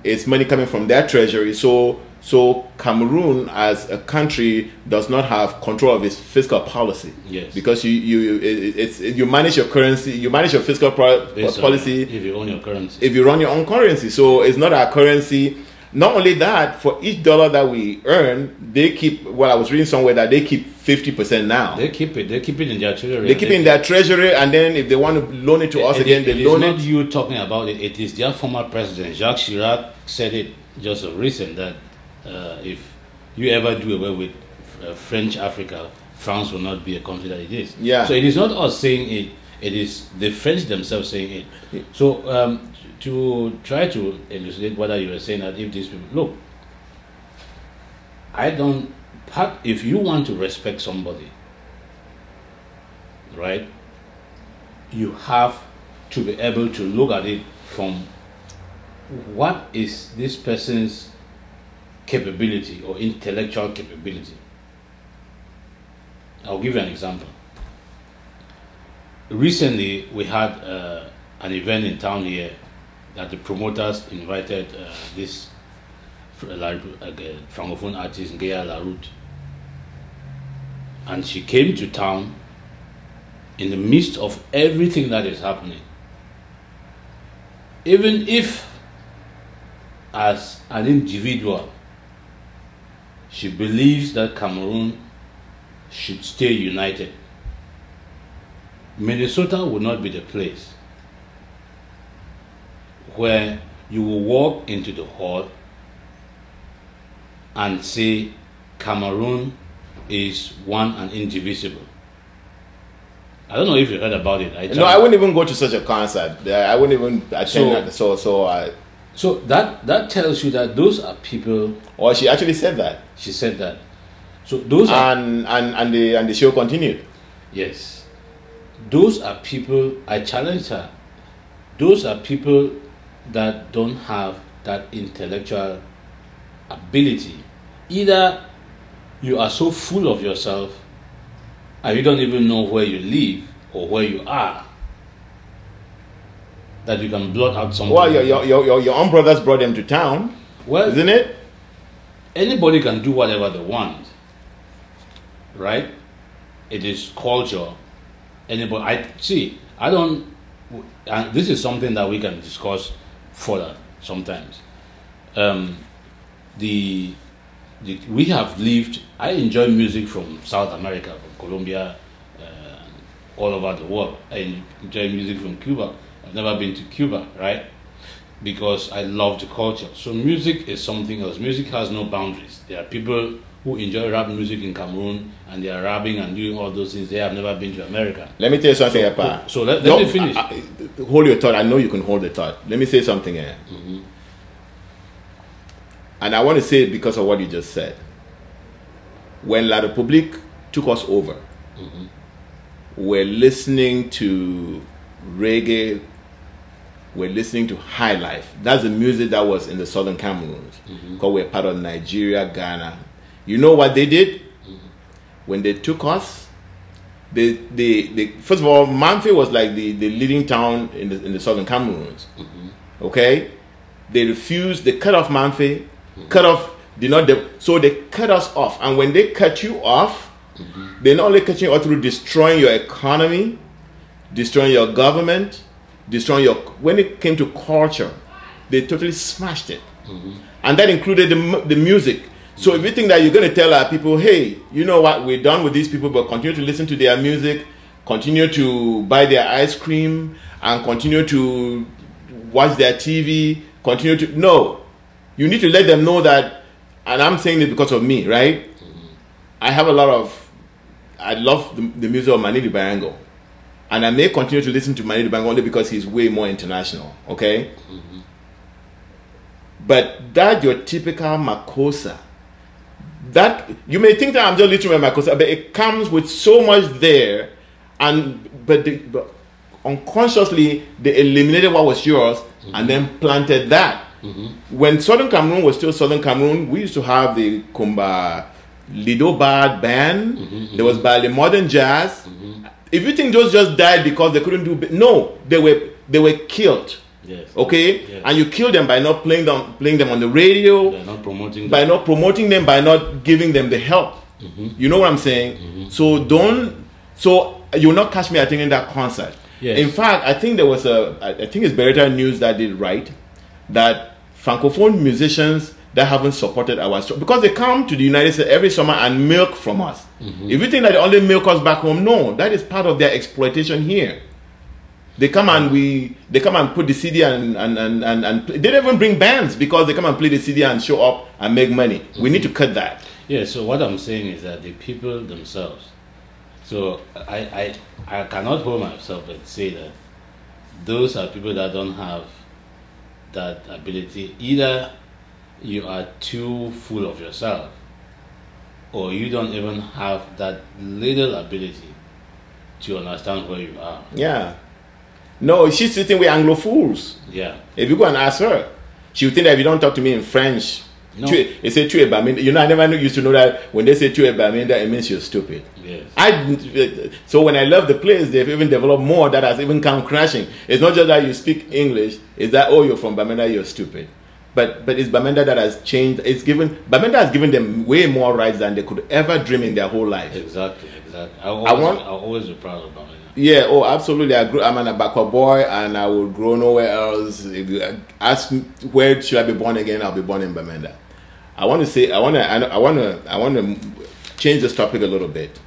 A: It's money coming from their treasury. So so Cameroon as a country does not have control of its fiscal policy.
B: Yes.
A: Because you you it, it's you manage your currency, you manage your fiscal pro-
B: Based on
A: policy
B: if you own your currency.
A: if you run your own currency. So it's not our currency. Not only that, for each dollar that we earn, they keep. Well, I was reading somewhere that they keep fifty percent now.
B: they keep it. They keep it in their treasury.
A: They keep it in their treasury, and then if they want to loan it to us
B: It-
A: again,
B: it-
A: they
B: it is
A: loan
B: not
A: it.
B: you talking about it. It is their former president Jacques Chirac said it just recent that uh, if you ever do away with uh, French Africa, France will not be a country that it is.
A: Yeah.
B: So it is not us saying it. It is the French themselves saying it. So um, to try to elucidate whether you were saying that if these people look, I don't. Part if you want to respect somebody, right? you have to be able to look at it from what is this person's capability or intellectual capability. I'll give you an example. Recently, we had uh, an event in town here that the promoters invited uh, this uh, francophone artist Ngea Laroute, and she came to town in the midst of everything that is happening. Even if, as an individual, she believes that Cameroon should stay united, Minnesota would not be the place where you will walk into the hall and say Cameroon is one and indivisible. I don't know if you heard about it. I
A: No, I wouldn't even go to such a concert. I wouldn't even attend
B: So-
A: that. So, so, uh,
B: So that that tells you that those are people.
A: or she actually said that,
B: She said that. So those are
A: and and and the and the show continued.
B: yes, those are people. I challenge her. Those are people that don't have that intellectual ability. Either you are so full of yourself, and you don't even know where you live or where you are, that you can blot out something.
A: Well, your your your your, your own brothers brought them to town,
B: well,
A: isn't it?
B: anybody can do whatever they want right it is culture anybody i see i don't and this is something that we can discuss further sometimes um the, the we have lived i enjoy music from south america from colombia uh, all over the world i enjoy music from cuba i've never been to cuba right because I love the culture. So music is something else. Music has no boundaries. There are people who enjoy rap music in Cameroon and they are rapping and doing all those things. They have never been to America.
A: Let me tell you something, Epa.
B: so let- let me finish.
A: I- I- hold your thought. I know you can hold the thought. Let me say something here.
B: Mm-hmm.
A: And I want to say it because of what you just said. When La Republique took us over,
B: Mm-hmm.
A: were listening to reggae, we're listening to high life. That's the music that was in the southern Cameroons, because we're part of Nigeria, Ghana. You know what they did when they took us? They, they, they first of all, Mamfe was like the, the leading town in the, in the southern Cameroons. Mm-hmm. Okay, they refused. They cut off Mamfe, mm-hmm. cut off. Did not. So they cut us off, and when they cut you off, mm-hmm. they not only cut you off through destroying your economy, destroying your government, destroying your. When it came to culture, they totally smashed it, and that included the, the music. So if you think that you're going to tell our people, hey, you know what, we're done with these people, but continue to listen to their music, continue to buy their ice cream, and continue to watch their TV, continue to no, you need to let them know that, and I'm saying it because of me, right? I have a lot of, I love the, the music of Manu Dibango. And I may continue to listen to Manu Dibango only because he's way more international, okay? Mm-hmm. But that your typical Makossa, that you may think that I'm just listening to Makossa, but it comes with so much there, and but, the, but unconsciously they eliminated what was yours and mm-hmm. then planted that. Mm-hmm. When Southern Cameroon was still Southern Cameroon, we used to have the Kumba Lido Bad band. Mm-hmm, there was Bali Modern Jazz. If you think those just died because they couldn't do, no, they were they were killed.
B: Yes.
A: Okay,
B: Yes.
A: and you kill them by not playing them playing them on the radio
B: They're not promoting.
A: by not promoting them by not giving them the help mm-hmm. you know what i'm saying mm-hmm. so don't so you'll not catch me attending that concert
B: Yes.
A: in fact i think there was a. I think it's BaretaNews that did right that francophone musicians that haven't supported our stro- because they come to the united states every summer and milk from us mm-hmm. if you think that they only milk us back home no that is part of their exploitation here they come and we they come and put the CD and and, and, and, and play. they don't even bring bands because they come and play the CD and show up and make money. We need to cut that.
B: Yeah, so what I'm saying is that the people themselves. So I, I, I cannot hold myself and say that those are people that don't have that ability. Either you are too full of yourself, or you don't even have that little ability to understand where you are.
A: Yeah. No, she's sitting with Anglo fools.
B: Yeah.
A: If you go and ask her, she would think that if you don't talk to me in French,
B: No.
A: tu- they say tu es baminda. You know, I never knew, used to know that when they say tu es baminda, it means you're stupid.
B: Yes.
A: I so when I left the place, they've even developed more that has even come crashing. It's not just that you speak English; it's that oh, you're from Bamenda, you're stupid. But but it's Bamenda that has changed. It's given Bamenda has given them way more rights than they could ever dream in their whole life.
B: Exactly. Exactly. I always, I
A: want-
B: I'll always be proud of Bamina.
A: Yeah, oh, absolutely. I grew. I'm an Abakwa boy, and I will grow nowhere else. If you ask where should I be born again, I'll be born in Bamenda. I want to say, I want to, I want to, I want to change this topic a little bit.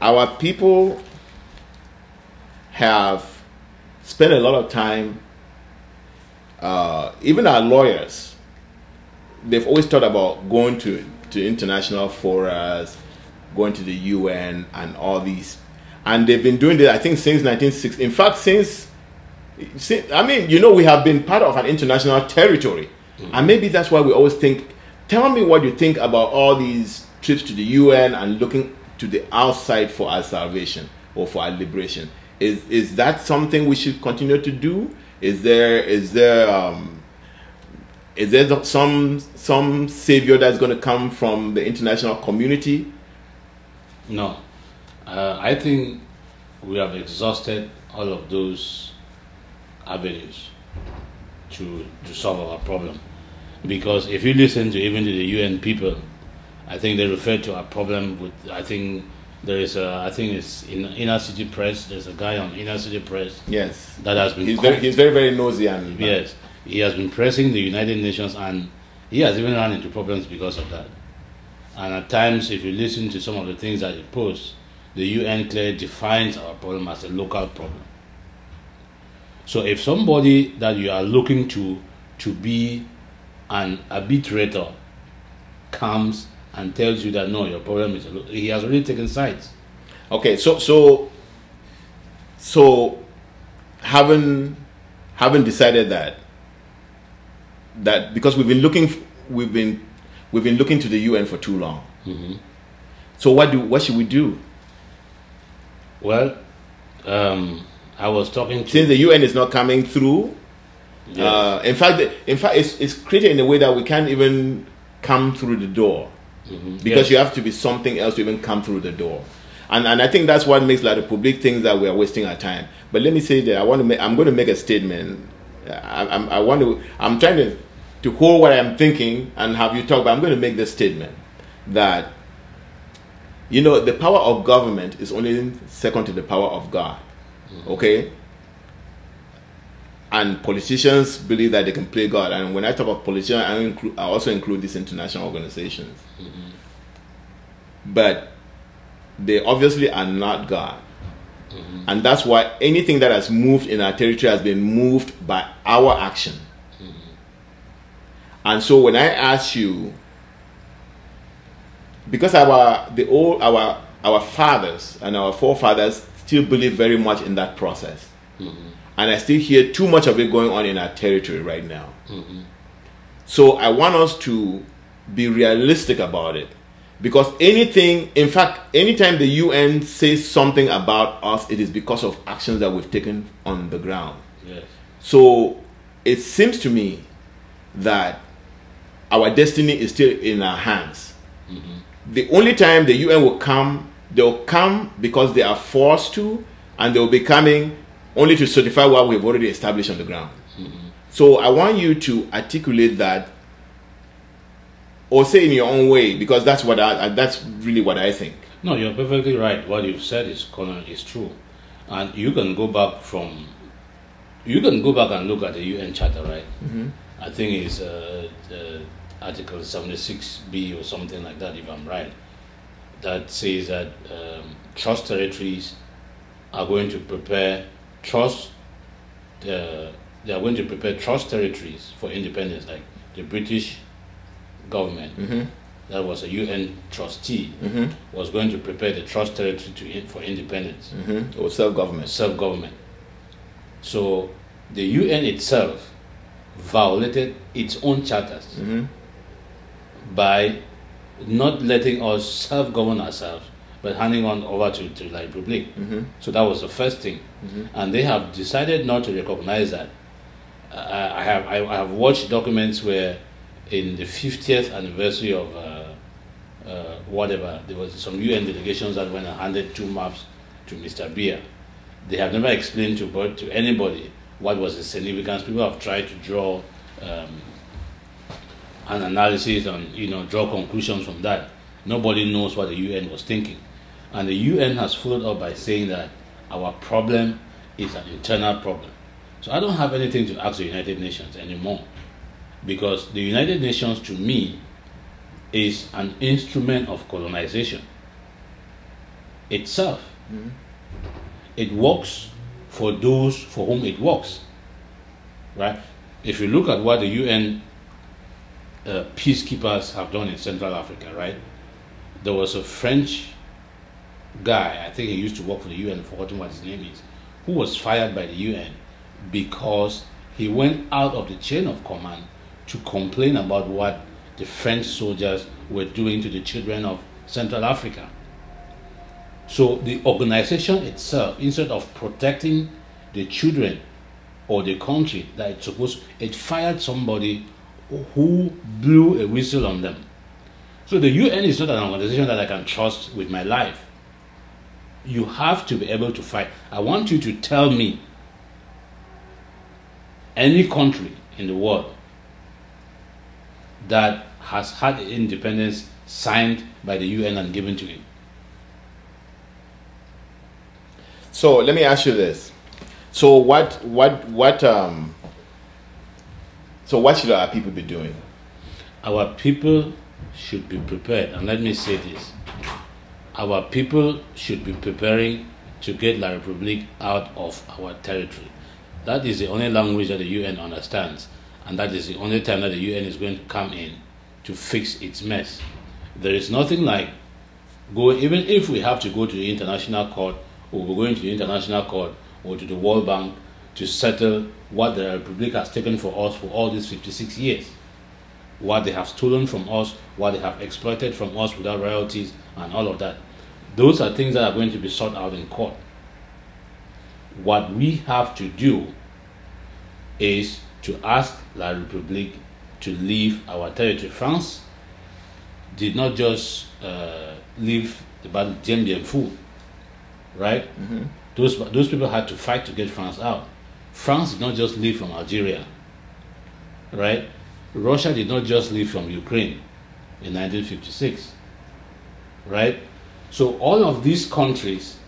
A: Our people have spent a lot of time. Uh, even our lawyers, they've always thought about going to to international forums, going to the UN, and all these, and they've been doing this. I think since 1960. In fact, since, since I mean, you know, we have been part of an international territory, and maybe that's why we always think. Tell me what you think about all these trips to the UN and looking to the outside for our salvation or for our liberation. Is is that something we should continue to do? Is there is there um, is there some some savior that's going to come from the international community?
B: No, uh, I think we have exhausted all of those avenues to to solve our problem. Because if you listen to even to the UN people, I think they refer to our problem with. I think there is a. I think it's in Inner City Press. There's a guy on Inner City Press
A: Yes,
B: that has been.
A: he's very he's very very nosy and
B: Yes, he has been pressing the United Nations and he has even run into problems because of that. And at times, if you listen to some of the things that he posts, the UN clearly defines our problem as a local problem. So if somebody that you are looking to to be an arbitrator comes and tells you that no, your problem is he has already taken sides.
A: Okay, so so so having having decided that that because we've been looking f- we've been we've been looking to the UN for too long. Mm-hmm. So what do what should we do?
B: Well, um, I was talking to.
A: Since the UN is not coming through,
B: Yeah.
A: uh, in fact, in fact, it's, it's created in a way that we can't even come through the door
B: Mhm.
A: because
B: Yes.
A: you have to be something else to even come through the door. And, and I think that's what makes La Republique thinks that we are wasting our time. But let me say that I want to make, I'm going to make a statement. I, I'm, I want to, I'm trying to, to hold what I'm thinking and have you talk, but I'm going to make this statement that, you know, the power of government is only second to the power of God. Okay? And politicians believe that they can play God. And when I talk about politicians, I, I also include these international organizations. But they obviously are not God. And that's why anything that has moved in our territory has been moved by our action. And so when I ask you, because our the old our our fathers and our forefathers still believe very much in that process, mm-hmm. and I still hear too much of it going on in our territory right now. Mm-hmm. So I want us to be realistic about it. Because anything, in fact, anytime the UN says something about us, it is because of actions that we've taken on the ground.
B: Yes.
A: So it seems to me that our destiny is still in our hands. The only time the UN will come, they'll come because they are forced to, and they'll be coming only to certify what we've already established on the ground. So I want you to articulate that, or say in your own way, because that's what I, that's really what I think.
B: No, you're perfectly right. What you've said is is true, and you can go back from, you can go back and look at the UN Charter, right? I think it's uh, uh, Article seventy six B or something like that, if I'm right, that says that um, trust territories are going to prepare trust. Uh, they are going to prepare trust territories for independence, like the British government. That was a UN trustee was going to prepare the trust territory to in, for independence,
A: Mm-hmm. Or self government.
B: self government. So the UN itself violated its own charters
A: Mm-hmm.
B: By not letting us self govern ourselves, but handing on over to, to La Republique. So that was the first thing. And they have decided not to recognize that. I, I, have, I, I have watched documents where, in the 50th anniversary of uh, uh, whatever, there was some UN delegations that went and handed two maps to Mr. Biya. They have never explained to, but to anybody what was the significance. People have tried to draw um, an analysis and you know draw conclusions from that. Nobody knows what the UN was thinking, and the UN has followed up by saying that our problem is an internal problem. So I don't have anything to ask the United Nations anymore, because the United Nations to me is an instrument of colonization itself. Mm-hmm. It works for those for whom it works, right? If you look at what the UN uh, peacekeepers have done in Central Africa, right? There was a French guy, I think he used to work for the UN, I've forgotten what his name is, who was fired by the UN because he went out of the chain of command to complain about what the French soldiers were doing to the children of Central Africa. So the organization itself, instead of protecting the children or the country that it's supposed, it fired somebody who blew a whistle on them. So the UN is not an organization that I can trust with my life. You have to be able to fight. I want you to tell me any country in the world that has had independence signed by the UN and given to it.
A: So let me ask you this. So what what what um so what should our people be doing?
B: Our people should be prepared, and let me say this our people should be preparing to get La Republique out of our territory. That is the only language that the UN understands, and that is the only time that the UN is going to come in to fix its mess. There is nothing like go, even if we have to go to the international court, or we're going to the international court or to the World Bank to settle what the Republic has taken for us for all these 56 years what they have stolen from us, what they have exploited from us without royalties, and all of that. Those are things that are going to be sought out in court. what we have to do is to ask La République to leave our territory. France did not just uh, leave the battle Dien Bien Phu, right? Those, those people had to fight to get France out. France did not just leave from Algeria, right? Russia did not just leave from Ukraine in 1956, right? So all of these countries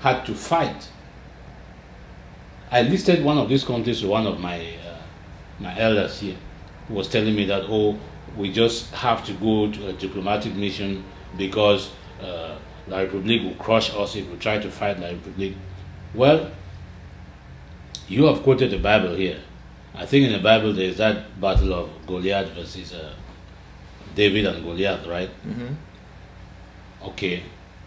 B: had to fight. I listed one of these countries to one of my uh, my elders here, who was telling me that oh, we just have to go to a diplomatic mission because uh, La République will crush us if we try to fight La République. Well, you have quoted the Bible here. I think in the Bible there is that battle of Goliath versus uh, David and Goliath, right? Okay,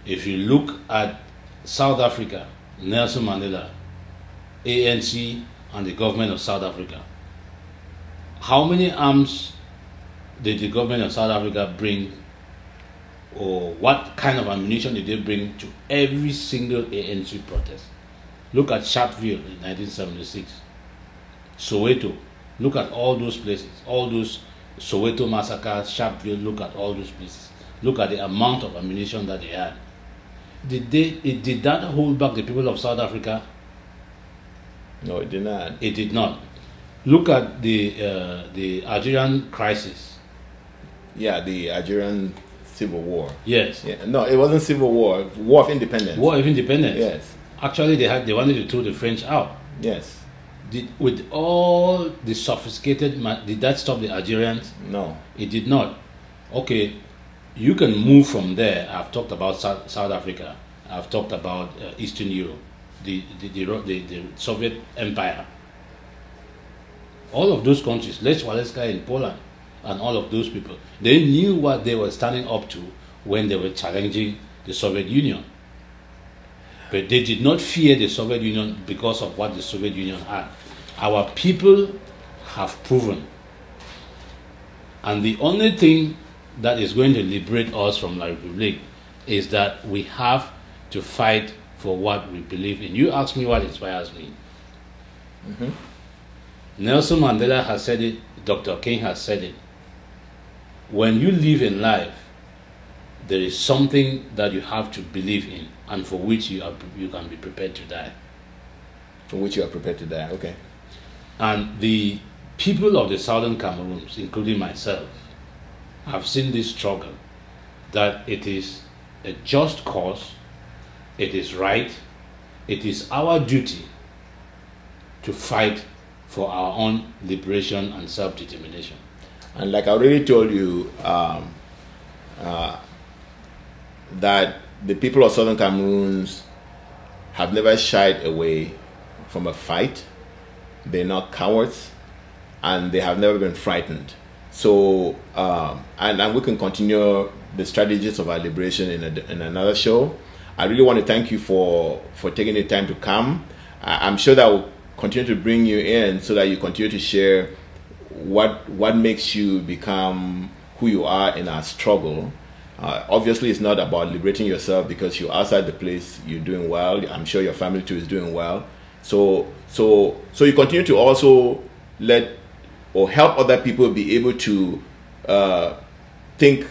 B: if you look at South Africa, Nelson Mandela, ANC, and the government of South Africa, how many arms did the government of South Africa bring, or what kind of ammunition did they bring to every single ANC protest? Look at Sharpeville in 1976, Soweto. Look at all those places, all those Soweto massacres, Sharpeville. Look at all those places. Look at the amount of ammunition that they had. Did they? It, did that hold back the people of South Africa?
A: No, it did not.
B: It did not. Look at the uh, the Algerian crisis.
A: Yeah, the Algerian Civil War.
B: Yes,
A: Yeah, no, it wasn't civil war. War of independence.
B: War of Independence.
A: Yes,
B: Actually, they had they wanted to throw the French out.
A: yes.
B: Did, with all the sophisticated, did that stop the Algerians?
A: No.
B: It did not. Okay, you can move from there. I've talked about South, South Africa. I've talked about uh, Eastern Europe, the the, the the the Soviet Empire. All of those countries, Lech Wałęsa in Poland, and all of those people, they knew what they were standing up to when they were challenging the Soviet Union. But they did not fear the Soviet Union because of what the Soviet Union had. Our people have proven and the only thing that is going to liberate us from La République is that we have to fight for what we believe in. You ask me what inspires me. Mm-hmm. Nelson Mandela has said it, Dr. King has said it. When you live in life, there is something that you have to believe in and for which you, are, you can be prepared to die.
A: For which you are prepared to die. Okay.
B: And the people of the southern Cameroons, including myself, have seen this struggle that it is a just cause, it is right, it is our duty to fight for our own liberation and self determination.
A: And like I already told you, um, uh, that the people of Southern Cameroons have never shied away from a fight. They're not cowards, and they have never been frightened. So, um, and, and we can continue the strategies of our liberation in, a, in another show. I really want to thank you for, for taking the time to come. I, I'm sure that will continue to bring you in so that you continue to share what what makes you become who you are in our struggle. Uh, obviously, it's not about liberating yourself because you're outside the place. You're doing well. I'm sure your family too is doing well. So so so you continue to also let or help other people be able to uh, think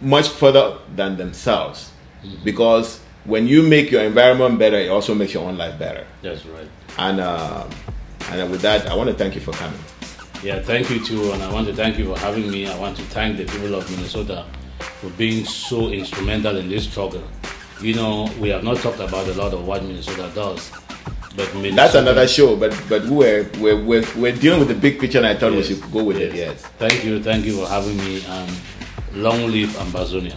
A: much further than themselves because when you make your environment better, it also makes your own life better.
B: That's right.
A: And uh, and with that, I want to thank you for coming.
B: Yeah, thank you too, and I want to thank you for having me. I want to thank the people of Minnesota for being so instrumental in this struggle. You know, we have not talked about a lot of what Minnesota does, but Minnesota,
A: That's another show, but but we're we're we're, we're dealing with the big picture, and I thought
B: Yes,
A: we should go with it.
B: yes.
A: Yes.
B: Thank you, thank you for having me, and long live Ambazonia.